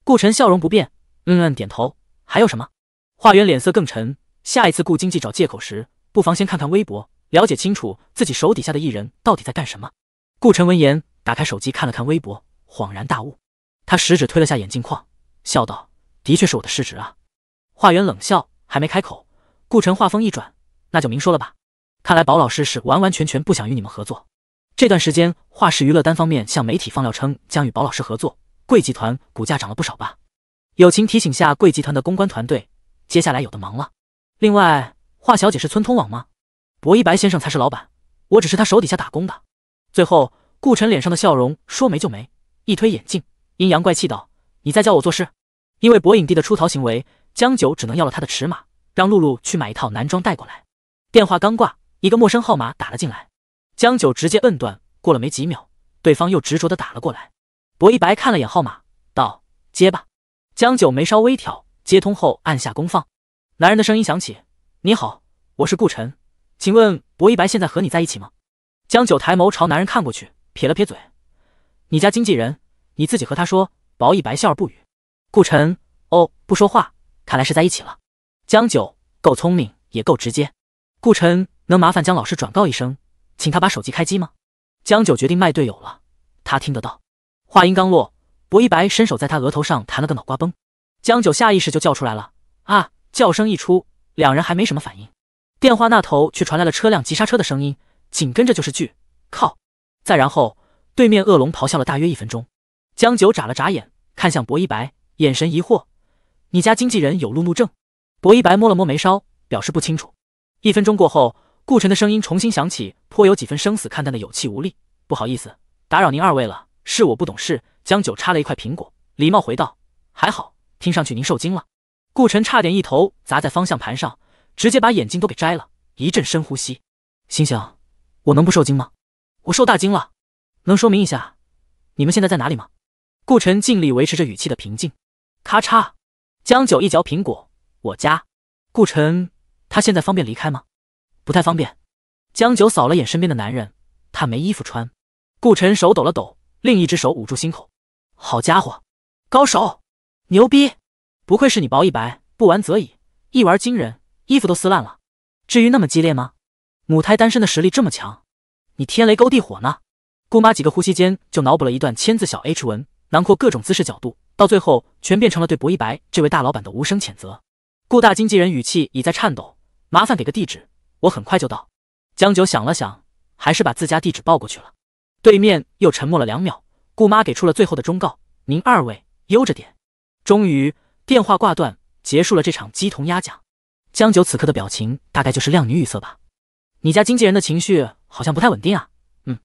顾晨笑容不变，嗯嗯点头。还有什么？华元脸色更沉。下一次顾经济找借口时，不妨先看看微博，了解清楚自己手底下的艺人到底在干什么。顾晨闻言，打开手机看了看微博，恍然大悟。他食指推了下眼镜框，笑道：“的确是我的失职啊。”华元冷笑，还没开口，顾晨话锋一转：“那就明说了吧。看来宝老师是完完全全不想与你们合作。这段时间，华氏娱乐单方面向媒体放料称将与宝老师合作。”贵集团股价涨了不少吧？友情提醒下贵集团的公关团队，接下来有的忙了。另外，华小姐是村通网吗？薄一白先生才是老板，我只是他手底下打工的。最后，顾晨脸上的笑容说没就没，一推眼镜，阴阳怪气道：“你在教我做事？”因为博影帝的出逃行为，江九只能要了他的尺码，让露露去买一套男装带过来。电话刚挂，一个陌生号码打了进来，江九直接摁断。过了没几秒，对方又执着的打了过来。薄一白看了眼号码，道：“接吧。”江九眉梢微挑，接通后按下公放。男人的声音响起：“你好，我是顾晨，请问薄一白现在和你在一起吗？”江九抬眸朝男人看过去，撇了撇嘴：“你家经纪人，你自己和他说。”薄一白笑而不语。顾晨：“哦，不说话，看来是在一起了。”江九够聪明，也够直接。顾晨，能麻烦江老师转告一声，请他把手机开机吗？江九决定卖队友了，他听得到。话音刚落，薄一白伸手在他额头上弹了个脑瓜崩，江九下意识就叫出来了。啊！叫声一出，两人还没什么反应，电话那头却传来了车辆急刹车的声音，紧跟着就是句“靠”，再然后对面恶龙咆哮了大约一分钟。江九眨了眨眼，看向薄一白，眼神疑惑：“你家经纪人有路怒症？”薄一白摸了摸眉梢，表示不清楚。一分钟过后，顾晨的声音重新响起，颇有几分生死看淡的有气无力：“不好意思，打扰您二位了。”是我不懂事。江九插了一块苹果，礼貌回道：“还好，听上去您受惊了。”顾晨差点一头砸在方向盘上，直接把眼镜都给摘了，一阵深呼吸。心想：我能不受惊吗？我受大惊了。能说明一下你们现在在哪里吗？顾晨尽力维持着语气的平静。咔嚓，江九一嚼苹果：“我家。”顾晨，他现在方便离开吗？不太方便。江九扫了眼身边的男人，他没衣服穿。顾晨手抖了抖。另一只手捂住心口，好家伙，高手，牛逼！不愧是你薄一白，不玩则已，一玩惊人，衣服都撕烂了。至于那么激烈吗？母胎单身的实力这么强，你天雷勾地火呢？姑妈几个呼吸间就脑补了一段千字小 H 文，囊括各种姿势角度，到最后全变成了对薄一白这位大老板的无声谴责。顾大经纪人语气已在颤抖，麻烦给个地址，我很快就到。江九想了想，还是把自家地址报过去了。对面又沉默了两秒，顾妈给出了最后的忠告：“您二位悠着点。”终于，电话挂断，结束了这场鸡同鸭讲。江九此刻的表情大概就是靓女语塞吧。你家经纪人的情绪好像不太稳定啊。嗯，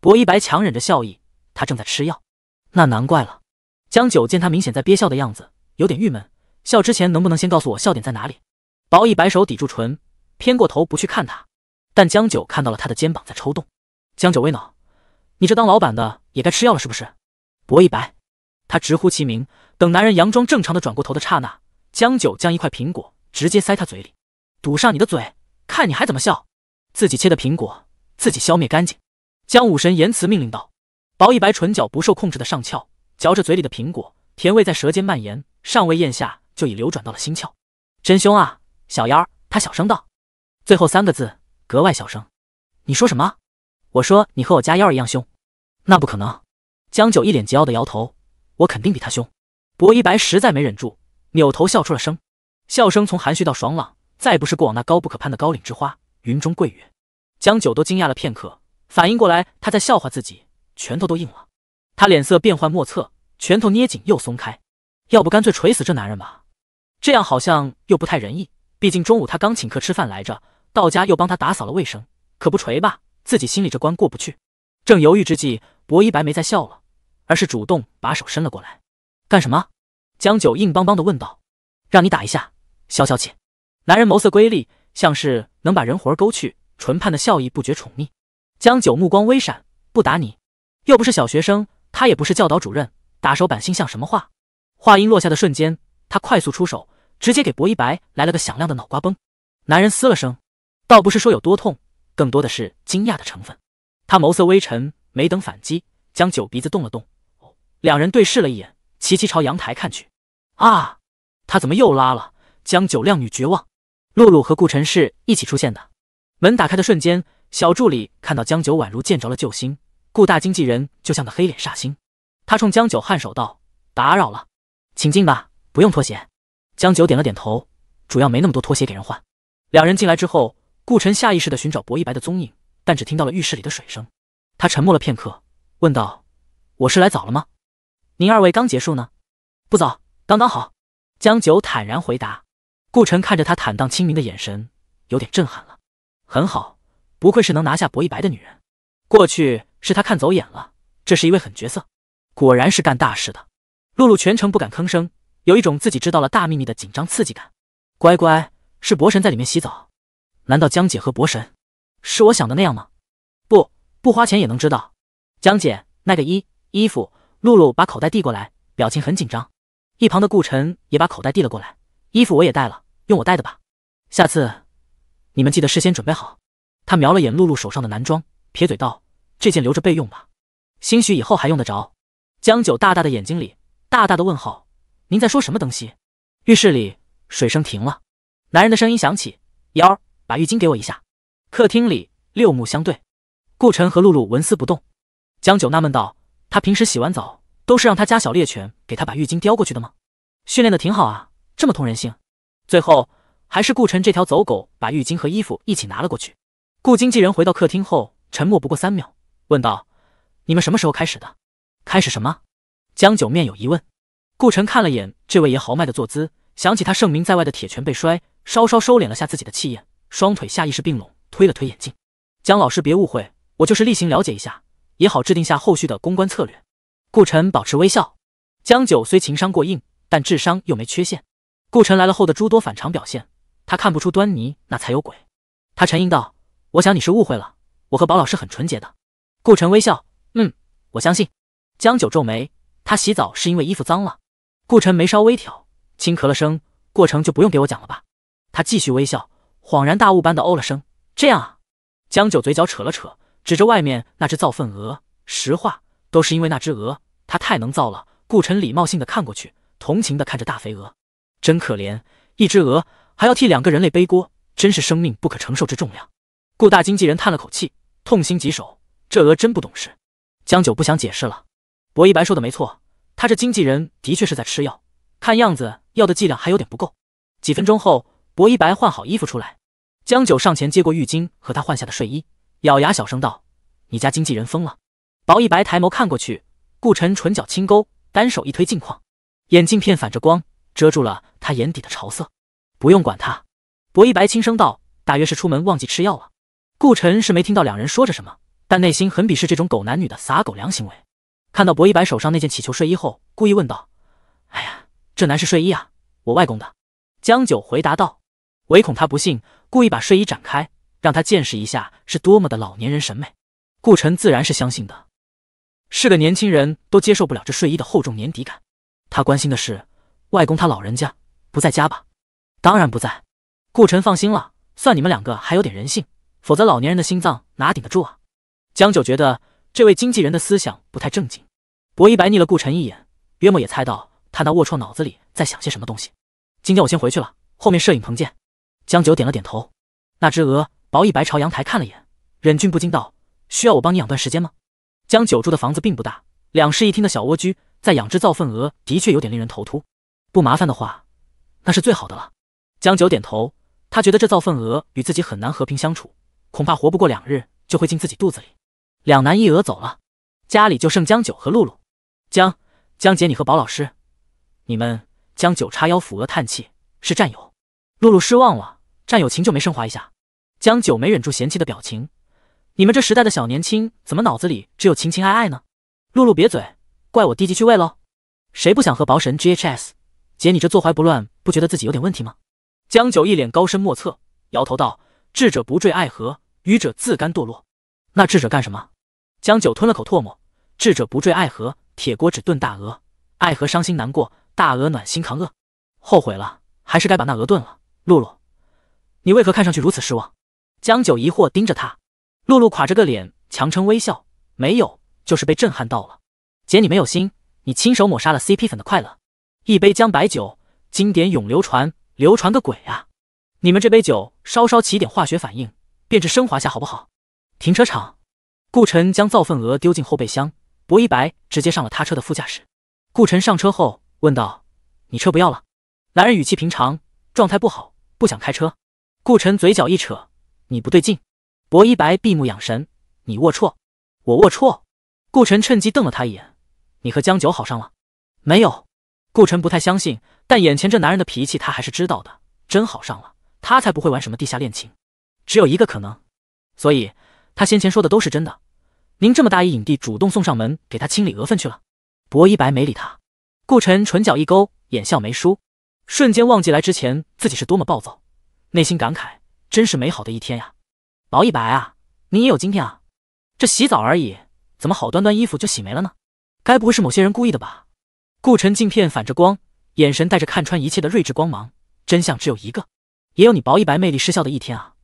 薄一白强忍着笑意，他正在吃药。那难怪了。江九见他明显在憋笑的样子，有点郁闷。笑之前能不能先告诉我笑点在哪里？薄一白手抵住唇，偏过头不去看他。但江九看到了他的肩膀在抽动。江九微恼：“你这当老板的也该吃药了是不是？”薄一白，他直呼其名。等男人佯装正常的转过头的刹那，江九将一块苹果直接塞他嘴里：“堵上你的嘴，看你还怎么笑！”自己切的苹果，自己消灭干净。江武神言辞命令道：“薄一白唇角不受控制的上翘，嚼着嘴里的苹果，甜味在舌尖蔓延，尚未咽下就已流转到了心窍。真凶啊，小妖！”他小声道，最后三个字。格外小声，你说什么？我说你和我家幺儿一样凶，那不可能。江九一脸桀骜的摇头，我肯定比他凶。薄一白实在没忍住，扭头笑出了声，笑声从含蓄到爽朗，再不是过往那高不可攀的高岭之花，云中桂月。江九都惊讶了片刻，反应过来他在笑话自己，拳头都硬了。他脸色变幻莫测，拳头捏紧又松开，要不干脆锤死这男人吧？这样好像又不太仁义，毕竟中午他刚请客吃饭来着。到家又帮他打扫了卫生，可不锤吧，自己心里这关过不去。正犹豫之际，薄一白没再笑了，而是主动把手伸了过来。干什么？江九硬邦邦的问道。让你打一下，消消气。男人眸色瑰丽，像是能把人魂勾去，唇畔的笑意不觉宠溺。江九目光微闪，不打你，又不是小学生，他也不是教导主任，打手板心像什么话？话音落下的瞬间，他快速出手，直接给薄一白来了个响亮的脑瓜崩。男人嘶了声。倒不是说有多痛，更多的是惊讶的成分。他眸色微沉，没等反击，江九鼻子动了动。两人对视了一眼，齐齐朝阳台看去。啊！他怎么又拉了？江九靓女绝望。露露和顾晨是一起出现的。门打开的瞬间，小助理看到江九宛如见着了救星，顾大经纪人就像个黑脸煞星。他冲江九颔首道：“打扰了，请进吧，不用脱鞋。”江九点了点头，主要没那么多拖鞋给人换。两人进来之后。顾晨下意识的寻找薄一白的踪影，但只听到了浴室里的水声。他沉默了片刻，问道：“我是来早了吗？您二位刚结束呢？不早，刚刚好。”江九坦然回答。顾晨看着他坦荡清明的眼神，有点震撼了。很好，不愧是能拿下薄一白的女人。过去是他看走眼了，这是一位狠角色，果然是干大事的。露露全程不敢吭声，有一种自己知道了大秘密的紧张刺激感。乖乖，是博神在里面洗澡。难道江姐和博神是我想的那样吗？不，不花钱也能知道。江姐，那个衣衣服，露露把口袋递过来，表情很紧张。一旁的顾晨也把口袋递了过来，衣服我也带了，用我带的吧。下次你们记得事先准备好。他瞄了眼露露手上的男装，撇嘴道：“这件留着备用吧，兴许以后还用得着。”江九大大的眼睛里大大的问号：“您在说什么东西？”浴室里水声停了，男人的声音响起：“幺。”把浴巾给我一下。客厅里六目相对，顾晨和露露纹丝不动。江九纳闷道：“他平时洗完澡都是让他家小猎犬给他把浴巾叼过去的吗？训练的挺好啊，这么通人性。”最后还是顾晨这条走狗把浴巾和衣服一起拿了过去。顾经纪人回到客厅后，沉默不过三秒，问道：“你们什么时候开始的？开始什么？”江九面有疑问。顾晨看了眼这位爷豪迈的坐姿，想起他盛名在外的铁拳被摔，稍稍收敛了下自己的气焰。双腿下意识并拢，推了推眼镜。江老师别误会，我就是例行了解一下，也好制定下后续的公关策略。顾晨保持微笑。江九虽情商过硬，但智商又没缺陷。顾晨来了后的诸多反常表现，他看不出端倪，那才有鬼。他沉吟道：“我想你是误会了，我和宝老师很纯洁的。”顾晨微笑：“嗯，我相信。”江九皱眉：“他洗澡是因为衣服脏了？”顾晨眉梢微挑，轻咳了声：“过程就不用给我讲了吧？”他继续微笑。恍然大悟般的哦了声，这样啊。江九嘴角扯了扯，指着外面那只造粪鹅。实话，都是因为那只鹅，它太能造了。顾晨礼貌性的看过去，同情的看着大肥鹅，真可怜，一只鹅还要替两个人类背锅，真是生命不可承受之重量。顾大经纪人叹了口气，痛心疾首，这鹅真不懂事。江九不想解释了。薄一白说的没错，他这经纪人的确是在吃药，看样子药的剂量还有点不够。几分钟后。薄一白换好衣服出来，江九上前接过浴巾和他换下的睡衣，咬牙小声道：“你家经纪人疯了。”薄一白抬眸看过去，顾晨唇角轻勾，单手一推镜框，眼镜片反着光，遮住了他眼底的潮色。不用管他，薄一白轻声道：“大约是出门忘记吃药了。”顾晨是没听到两人说着什么，但内心很鄙视这种狗男女的撒狗粮行为。看到薄一白手上那件乞求睡衣后，故意问道：“哎呀，这男士睡衣啊，我外公的。”江九回答道，唯恐他不信，故意把睡衣展开，让他见识一下是多么的老年人审美。顾晨自然是相信的，是个年轻人都接受不了这睡衣的厚重年底感。他关心的是，外公他老人家不在家吧？当然不在。顾晨放心了，算你们两个还有点人性，否则老年人的心脏哪顶得住啊？江九觉得这位经纪人的思想不太正经。薄一白睨了顾晨一眼，约莫也猜到他那龌龊脑子里在想些什么东西。今天我先回去了，后面摄影棚见。江九点了点头。那只鹅，薄一白朝阳台看了眼，忍俊不禁道：“需要我帮你养段时间吗？”江九住的房子并不大，两室一厅的小蜗居，在养只造粪鹅的确有点令人头秃。不麻烦的话，那是最好的了。江九点头，他觉得这造粪鹅与自己很难和平相处，恐怕活不过两日就会进自己肚子里。两男一鹅走了，家里就剩江九和露露。江江姐，你和宝老师，你们。江九叉腰抚额叹气，是战友。露露失望了，战友情就没升华一下？江九没忍住嫌弃的表情，你们这时代的小年轻怎么脑子里只有情情爱爱呢？露露瘪嘴，怪我低级趣味喽？谁不想和宝神 GHS？姐你这坐怀不乱，不觉得自己有点问题吗？江九一脸高深莫测，摇头道：“智者不坠爱河，愚者自甘堕落。那智者干什么？”江九吞了口唾沫：“智者不坠爱河，铁锅只炖大鹅，爱河伤心难过。”大鹅暖心扛饿，后悔了，还是该把那鹅炖了。露露，你为何看上去如此失望？江九疑惑盯着他，露露垮着个脸，强撑微笑，没有，就是被震撼到了。姐，你没有心，你亲手抹杀了 CP 粉的快乐。一杯江白酒，经典永流传，流传个鬼啊！你们这杯酒稍稍起点化学反应，变质升华下好不好？停车场，顾晨将造粪鹅丢进后备箱，薄一白直接上了他车的副驾驶。顾晨上车后。问道：“你车不要了？”男人语气平常，状态不好，不想开车。顾晨嘴角一扯：“你不对劲。”薄一白闭目养神：“你龌龊，我龌龊。”顾晨趁机瞪了他一眼：“你和江九好上了？”没有。顾晨不太相信，但眼前这男人的脾气他还是知道的。真好上了，他才不会玩什么地下恋情。只有一个可能，所以他先前说的都是真的。您这么大一影帝，主动送上门给他清理鹅粪去了？薄一白没理他。顾晨唇角一勾，眼笑眉舒，瞬间忘记来之前自己是多么暴躁，内心感慨：真是美好的一天呀！薄一白啊，你也有今天啊！这洗澡而已，怎么好端端衣服就洗没了呢？该不会是某些人故意的吧？顾晨镜片反着光，眼神带着看穿一切的睿智光芒。真相只有一个，也有你薄一白魅力失效的一天啊！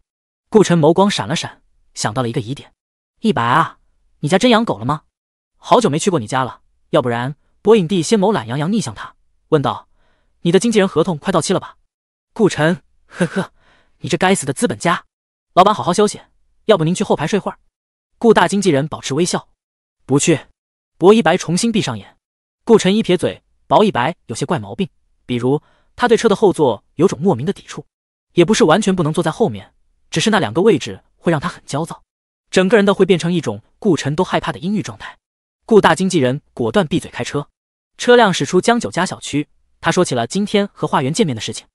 顾晨眸光闪了闪，想到了一个疑点：一白啊，你家真养狗了吗？好久没去过你家了，要不然。博影帝先眸懒洋洋逆向他，问道：“你的经纪人合同快到期了吧？”顾晨，呵呵，你这该死的资本家！老板好好休息，要不您去后排睡会儿。顾大经纪人保持微笑，不去。薄一白重新闭上眼。顾晨一撇嘴，薄一白有些怪毛病，比如他对车的后座有种莫名的抵触，也不是完全不能坐在后面，只是那两个位置会让他很焦躁，整个人都会变成一种顾晨都害怕的阴郁状态。顾大经纪人果断闭嘴开车，车辆驶出江九家小区。他说起了今天和华源见面的事情。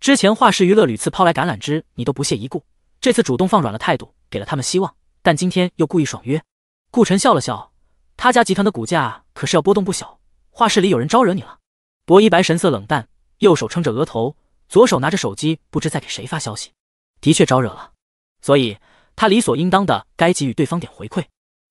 之前华视娱乐屡次抛来橄榄枝，你都不屑一顾，这次主动放软了态度，给了他们希望。但今天又故意爽约。顾晨笑了笑，他家集团的股价可是要波动不小。画室里有人招惹你了？薄一白神色冷淡，右手撑着额头，左手拿着手机，不知在给谁发消息。的确招惹了，所以他理所应当的该给予对方点回馈。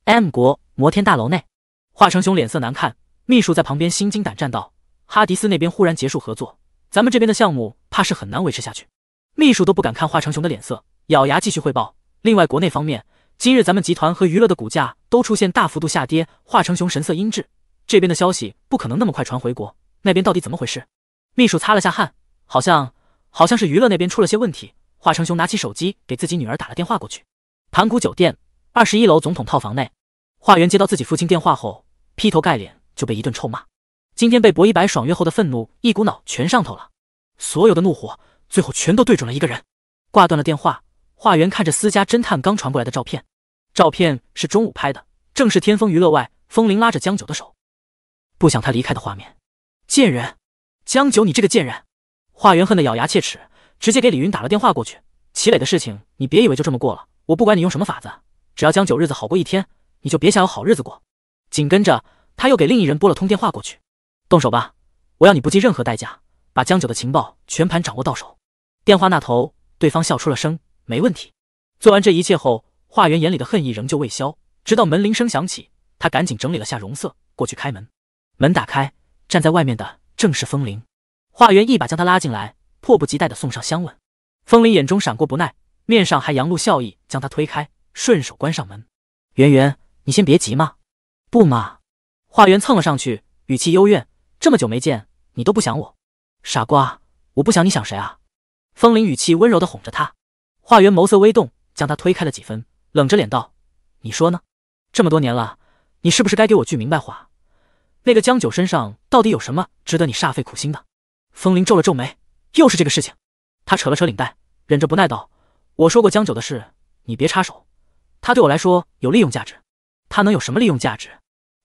M 国摩天大楼内。华成雄脸色难看，秘书在旁边心惊胆战道：“哈迪斯那边忽然结束合作，咱们这边的项目怕是很难维持下去。”秘书都不敢看华成雄的脸色，咬牙继续汇报。另外，国内方面，今日咱们集团和娱乐的股价都出现大幅度下跌。华成雄神色阴鸷，这边的消息不可能那么快传回国，那边到底怎么回事？秘书擦了下汗，好像好像是娱乐那边出了些问题。华成雄拿起手机给自己女儿打了电话过去。盘古酒店二十一楼总统套房内。华源接到自己父亲电话后，劈头盖脸就被一顿臭骂。今天被薄一白爽约后的愤怒一股脑全上头了，所有的怒火最后全都对准了一个人。挂断了电话，华源看着私家侦探刚传过来的照片，照片是中午拍的，正是天风娱乐外，风铃拉着江九的手，不想他离开的画面。贱人，江九，你这个贱人！华元恨得咬牙切齿，直接给李云打了电话过去。齐磊的事情，你别以为就这么过了，我不管你用什么法子，只要江九日子好过一天，你就别想有好日子过。紧跟着，他又给另一人拨了通电话过去，动手吧，我要你不计任何代价，把江九的情报全盘掌握到手。电话那头，对方笑出了声，没问题。做完这一切后，华元眼里的恨意仍旧未消，直到门铃声响起，他赶紧整理了下容色，过去开门。门打开，站在外面的正是风铃。华元一把将他拉进来，迫不及待地送上香吻。风铃眼中闪过不耐，面上还扬露笑意，将他推开，顺手关上门。圆圆，你先别急嘛。不嘛。华元蹭了上去，语气幽怨：“这么久没见，你都不想我？傻瓜，我不想你想谁啊？”风铃语气温柔的哄着他。华元眸色微动，将他推开了几分，冷着脸道：“你说呢？这么多年了，你是不是该给我句明白话？那个江九身上到底有什么值得你煞费苦心的？”风铃皱了皱眉，又是这个事情。他扯了扯领带，忍着不耐道：“我说过江九的事，你别插手。他对我来说有利用价值。他能有什么利用价值？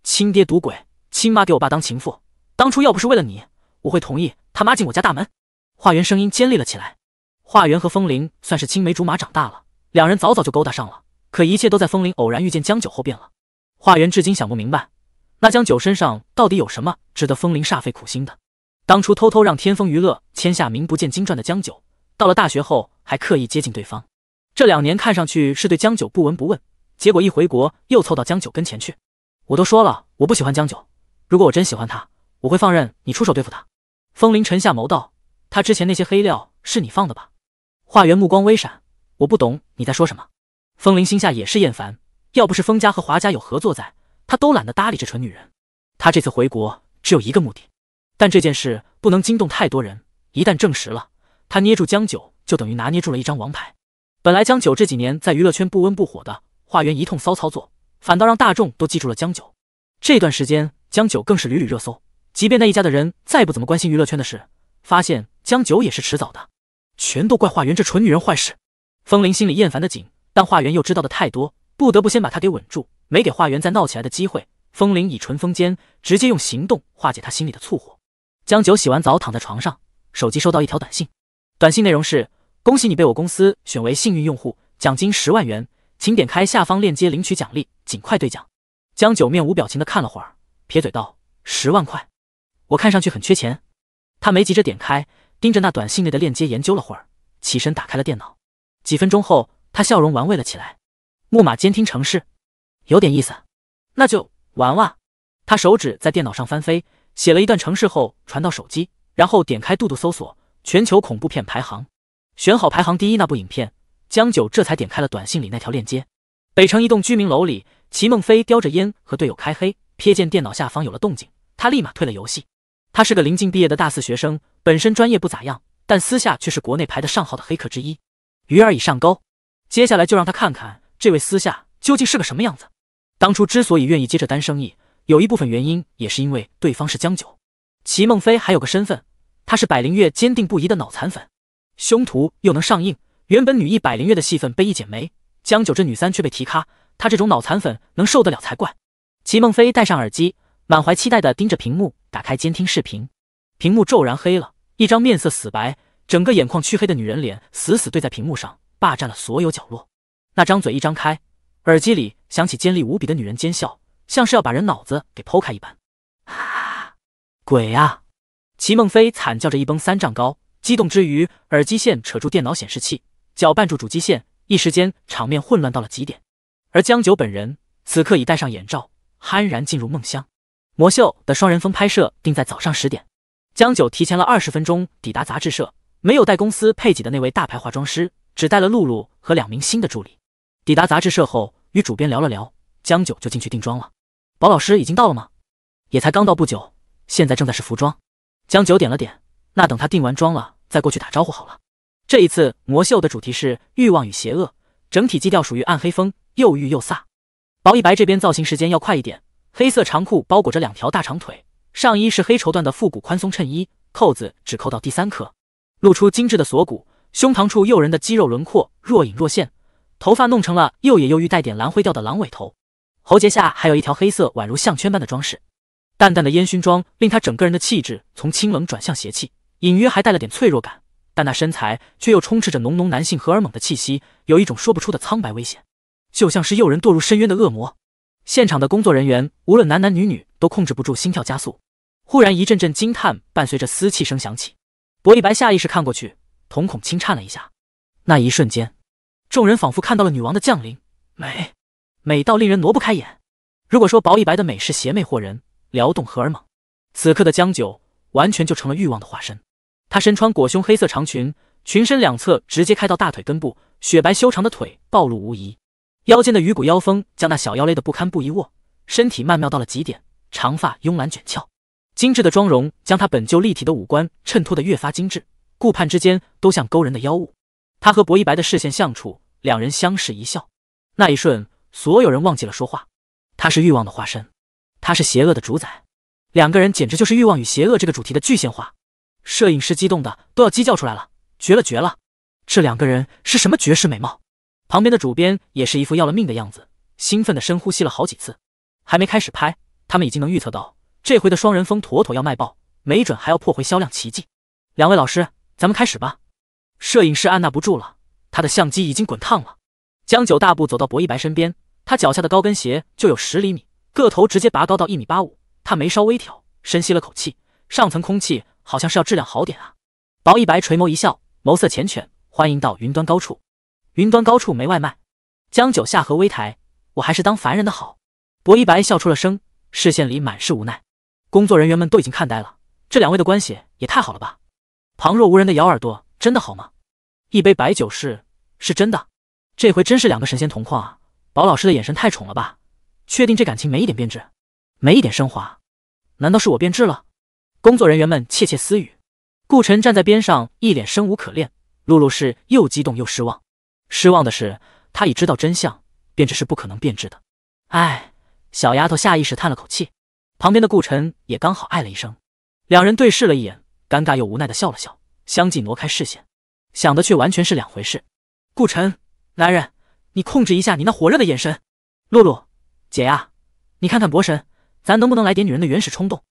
亲爹赌鬼，亲妈给我爸当情妇。当初要不是为了你，我会同意他妈进我家大门。”华元声音尖利了起来。华元和风铃算是青梅竹马长大了，两人早早就勾搭上了。可一切都在风铃偶然遇见江九后变了。华元至今想不明白，那江九身上到底有什么值得风铃煞费苦心的？当初偷偷让天风娱乐签下名不见经传的江九，到了大学后还刻意接近对方，这两年看上去是对江九不闻不问，结果一回国又凑到江九跟前去。我都说了，我不喜欢江九。如果我真喜欢他，我会放任你出手对付他。风铃沉下眸道：“他之前那些黑料是你放的吧？”华元目光微闪：“我不懂你在说什么。”风铃心下也是厌烦，要不是风家和华家有合作在，他都懒得搭理这蠢女人。他这次回国只有一个目的。但这件事不能惊动太多人，一旦证实了，他捏住江九就等于拿捏住了一张王牌。本来江九这几年在娱乐圈不温不火的，华元一通骚操作，反倒让大众都记住了江九。这段时间，江九更是屡屡热搜，即便那一家的人再不怎么关心娱乐圈的事，发现江九也是迟早的，全都怪华元这蠢女人坏事。风铃心里厌烦的紧，但华元又知道的太多，不得不先把他给稳住，没给华元再闹起来的机会。风铃以唇封肩，直接用行动化解他心里的醋火。江九洗完澡躺在床上，手机收到一条短信，短信内容是：恭喜你被我公司选为幸运用户，奖金十万元，请点开下方链接领取奖励，尽快兑奖。江九面无表情的看了会儿，撇嘴道：“十万块，我看上去很缺钱。”他没急着点开，盯着那短信内的链接研究了会儿，起身打开了电脑。几分钟后，他笑容玩味了起来。木马监听城市，有点意思，那就玩玩。他手指在电脑上翻飞。写了一段城市后传到手机，然后点开度度搜索全球恐怖片排行，选好排行第一那部影片。江九这才点开了短信里那条链接。北城一栋居民楼里，齐梦飞叼着烟和队友开黑，瞥见电脑下方有了动静，他立马退了游戏。他是个临近毕业的大四学生，本身专业不咋样，但私下却是国内排得上号的黑客之一。鱼儿已上钩，接下来就让他看看这位私下究竟是个什么样子。当初之所以愿意接这单生意。有一部分原因也是因为对方是江九，齐梦飞还有个身份，他是百灵月坚定不移的脑残粉，凶徒又能上映，原本女一百灵月的戏份被一剪没，江九这女三却被提咖，她这种脑残粉能受得了才怪。齐梦飞戴上耳机，满怀期待的盯着屏幕，打开监听视频，屏幕骤然黑了，一张面色死白、整个眼眶黢黑的女人脸死死对在屏幕上，霸占了所有角落。那张嘴一张开，耳机里响起尖利无比的女人尖笑。像是要把人脑子给剖开一般，啊！鬼啊！齐梦飞惨叫着一蹦三丈高，激动之余，耳机线扯住电脑显示器，搅拌住主机线，一时间场面混乱到了极点。而江九本人此刻已戴上眼罩，酣然进入梦乡。魔秀的双人风拍摄定在早上十点，江九提前了二十分钟抵达杂志社，没有带公司配给的那位大牌化妆师，只带了露露和两名新的助理。抵达杂志社后，与主编聊了聊，江九就进去定妆了。宝老师已经到了吗？也才刚到不久，现在正在试服装。江九点了点，那等他定完妆了再过去打招呼好了。这一次魔秀的主题是欲望与邪恶，整体基调属于暗黑风，又欲又飒。薄一白这边造型时间要快一点，黑色长裤包裹着两条大长腿，上衣是黑绸缎的复古宽松衬衣，扣子只扣到第三颗，露出精致的锁骨，胸膛处诱人的肌肉轮廓若隐若现，头发弄成了又野又欲带点蓝灰调的狼尾头。喉结下还有一条黑色宛如项圈般的装饰。淡淡的烟熏妆令他整个人的气质从清冷转向邪气，隐约还带了点脆弱感。但那身材却又充斥着浓浓男性荷尔蒙的气息，有一种说不出的苍白危险，就像是诱人堕入深渊的恶魔。现场的工作人员无论男男女女都控制不住心跳加速。忽然一阵阵惊叹伴随着嘶气声响起，薄一白下意识看过去，瞳孔轻颤了一下。那一瞬间，众人仿佛看到了女王的降临，美，美到令人挪不开眼。如果说薄一白的美是邪魅惑人，撩动荷尔蒙，此刻的江九完全就成了欲望的化身。她身穿裹胸黑色长裙，裙身两侧直接开到大腿根部，雪白修长的腿暴露无遗，腰间的鱼骨腰封将那小腰勒得不堪不一握，身体曼妙到了极点，长发慵懒卷翘，精致的妆容将她本就立体的五官衬托得越发精致，顾盼之间都像勾人的妖物。她和薄一白的视线相处，两人相视一笑，那一瞬，所有人忘记了说话。他是欲望的化身。他是邪恶的主宰，两个人简直就是欲望与邪恶这个主题的具象化。摄影师激动的都要鸡叫出来了，绝了绝了！这两个人是什么绝世美貌？旁边的主编也是一副要了命的样子，兴奋的深呼吸了好几次。还没开始拍，他们已经能预测到这回的双人风妥妥要卖爆，没准还要破回销量奇迹。两位老师，咱们开始吧。摄影师按捺不住了，他的相机已经滚烫了。江九大步走到薄一白身边，他脚下的高跟鞋就有十厘米。个头直接拔高到一米八五，他眉梢微挑，深吸了口气，上层空气好像是要质量好点啊。薄一白垂眸一笑，眸色缱绻，欢迎到云端高处。云端高处没外卖。江九下颌微抬，我还是当凡人的好。薄一白笑出了声，视线里满是无奈。工作人员们都已经看呆了，这两位的关系也太好了吧？旁若无人的咬耳朵，真的好吗？一杯白酒是是真的，这回真是两个神仙同框啊！薄老师的眼神太宠了吧？确定这感情没一点变质，没一点升华？难道是我变质了？工作人员们窃窃私语。顾晨站在边上，一脸生无可恋。露露是又激动又失望。失望的是，他已知道真相，变质是不可能变质的。唉，小丫头下意识叹了口气。旁边的顾晨也刚好唉了一声。两人对视了一眼，尴尬又无奈的笑了笑，相继挪开视线，想的却完全是两回事。顾晨，男人，你控制一下你那火热的眼神。露露。姐呀，你看看博神，咱能不能来点女人的原始冲动？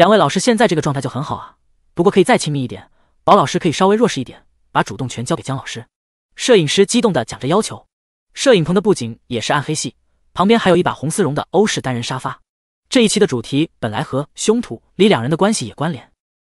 两位老师现在这个状态就很好啊，不过可以再亲密一点。宝老师可以稍微弱势一点，把主动权交给江老师。摄影师激动的讲着要求。摄影棚的布景也是暗黑系，旁边还有一把红丝绒的欧式单人沙发。这一期的主题本来和凶徒里两人的关系也关联。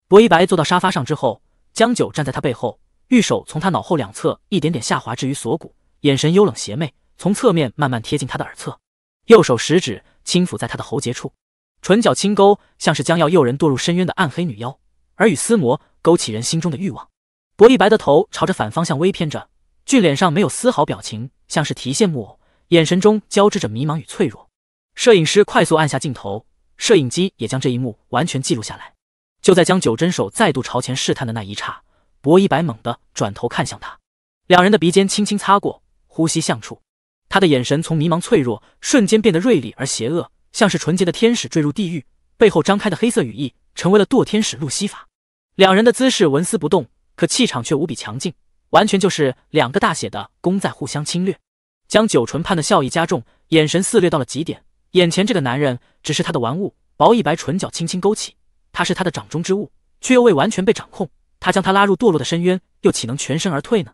薄一白坐到沙发上之后，江九站在他背后，玉手从他脑后两侧一点点下滑至于锁骨，眼神幽冷邪魅，从侧面慢慢贴近他的耳侧。右手食指轻抚在他的喉结处，唇角轻勾，像是将要诱人堕入深渊的暗黑女妖，耳语厮磨，勾起人心中的欲望。薄一白的头朝着反方向微偏着，俊脸上没有丝毫表情，像是提线木偶，眼神中交织着迷茫与脆弱。摄影师快速按下镜头，摄影机也将这一幕完全记录下来。就在将九针手再度朝前试探的那一刹，薄一白猛地转头看向他，两人的鼻尖轻轻擦过，呼吸相触。他的眼神从迷茫脆弱瞬间变得锐利而邪恶，像是纯洁的天使坠入地狱，背后张开的黑色羽翼成为了堕天使路西法。两人的姿势纹丝不动，可气场却无比强劲，完全就是两个大写的攻在互相侵略。将九唇畔的笑意加重，眼神肆虐到了极点。眼前这个男人只是他的玩物。薄一白唇角轻轻勾起，他是他的掌中之物，却又未完全被掌控。他将他拉入堕落的深渊，又岂能全身而退呢？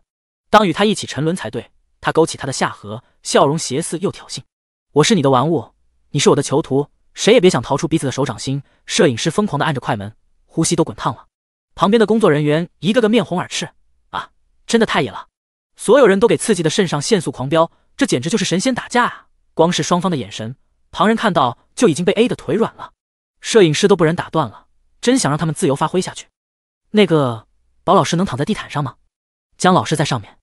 当与他一起沉沦才对。他勾起他的下颌，笑容邪肆又挑衅。我是你的玩物，你是我的囚徒，谁也别想逃出彼此的手掌心。摄影师疯狂的按着快门，呼吸都滚烫了。旁边的工作人员一个个面红耳赤。啊，真的太野了！所有人都给刺激的肾上腺素狂飙，这简直就是神仙打架啊！光是双方的眼神，旁人看到就已经被 A 的腿软了。摄影师都不忍打断了，真想让他们自由发挥下去。那个，宝老师能躺在地毯上吗？姜老师在上面。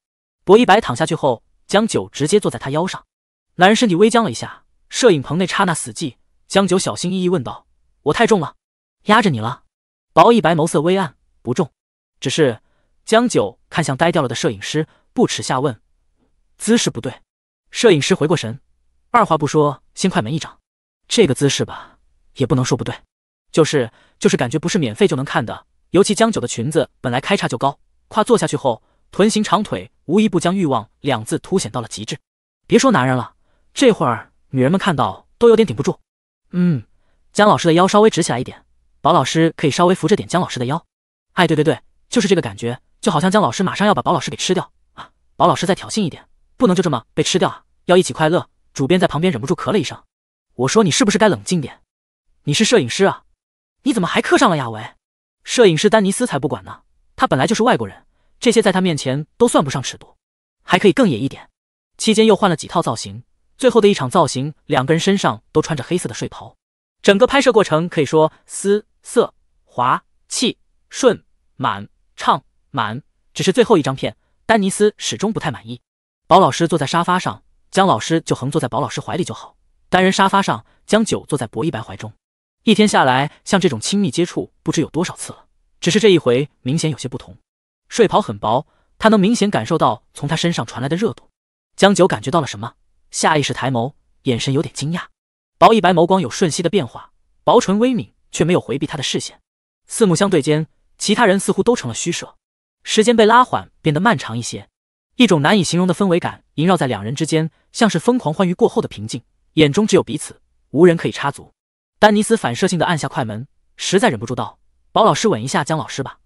薄一白躺下去后。江九直接坐在他腰上，男人身体微僵了一下。摄影棚内刹那死寂。江九小心翼翼问道：“我太重了，压着你了？”薄一白眸色微暗：“不重，只是……”江九看向呆掉了的摄影师，不耻下问：“姿势不对。”摄影师回过神，二话不说，先快门一掌。这个姿势吧，也不能说不对，就是就是感觉不是免费就能看的。尤其江九的裙子本来开叉就高，跨坐下去后。臀型长腿无一不将欲望两字凸显到了极致。别说男人了，这会儿女人们看到都有点顶不住。嗯，姜老师的腰稍微直起来一点，宝老师可以稍微扶着点姜老师的腰。哎，对对对，就是这个感觉，就好像姜老师马上要把宝老师给吃掉啊！宝老师再挑衅一点，不能就这么被吃掉啊，要一起快乐。主编在旁边忍不住咳了一声。我说你是不是该冷静点？你是摄影师啊，你怎么还刻上了亚维？摄影师丹尼斯才不管呢，他本来就是外国人，这些在他面前都算不上尺度，还可以更野一点。期间又换了几套造型，最后的一场造型，两个人身上都穿着黑色的睡袍。整个拍摄过程可以说丝色滑气顺满畅满，只是最后一张片，丹尼斯始终不太满意。宝老师坐在沙发上，姜老师就横坐在宝老师怀里就好。单人沙发上，江九坐在薄一白怀中。一天下来，像这种亲密接触不知有多少次了。只是这一回明显有些不同。睡袍很薄，他能明显感受到从他身上传来的热度。江九感觉到了什么，下意识抬眸，眼神有点惊讶。薄一白眸光有瞬息的变化，薄唇微抿，却没有回避他的视线。四目相对间，其他人似乎都成了虚设。时间被拉缓，变得漫长一些。一种难以形容的氛围感萦绕在两人之间，像是疯狂欢愉过后的平静。眼中只有彼此，无人可以插足。丹尼斯反射性的按下快门，实在忍不住道：“宝老师，吻一下江老师吧。”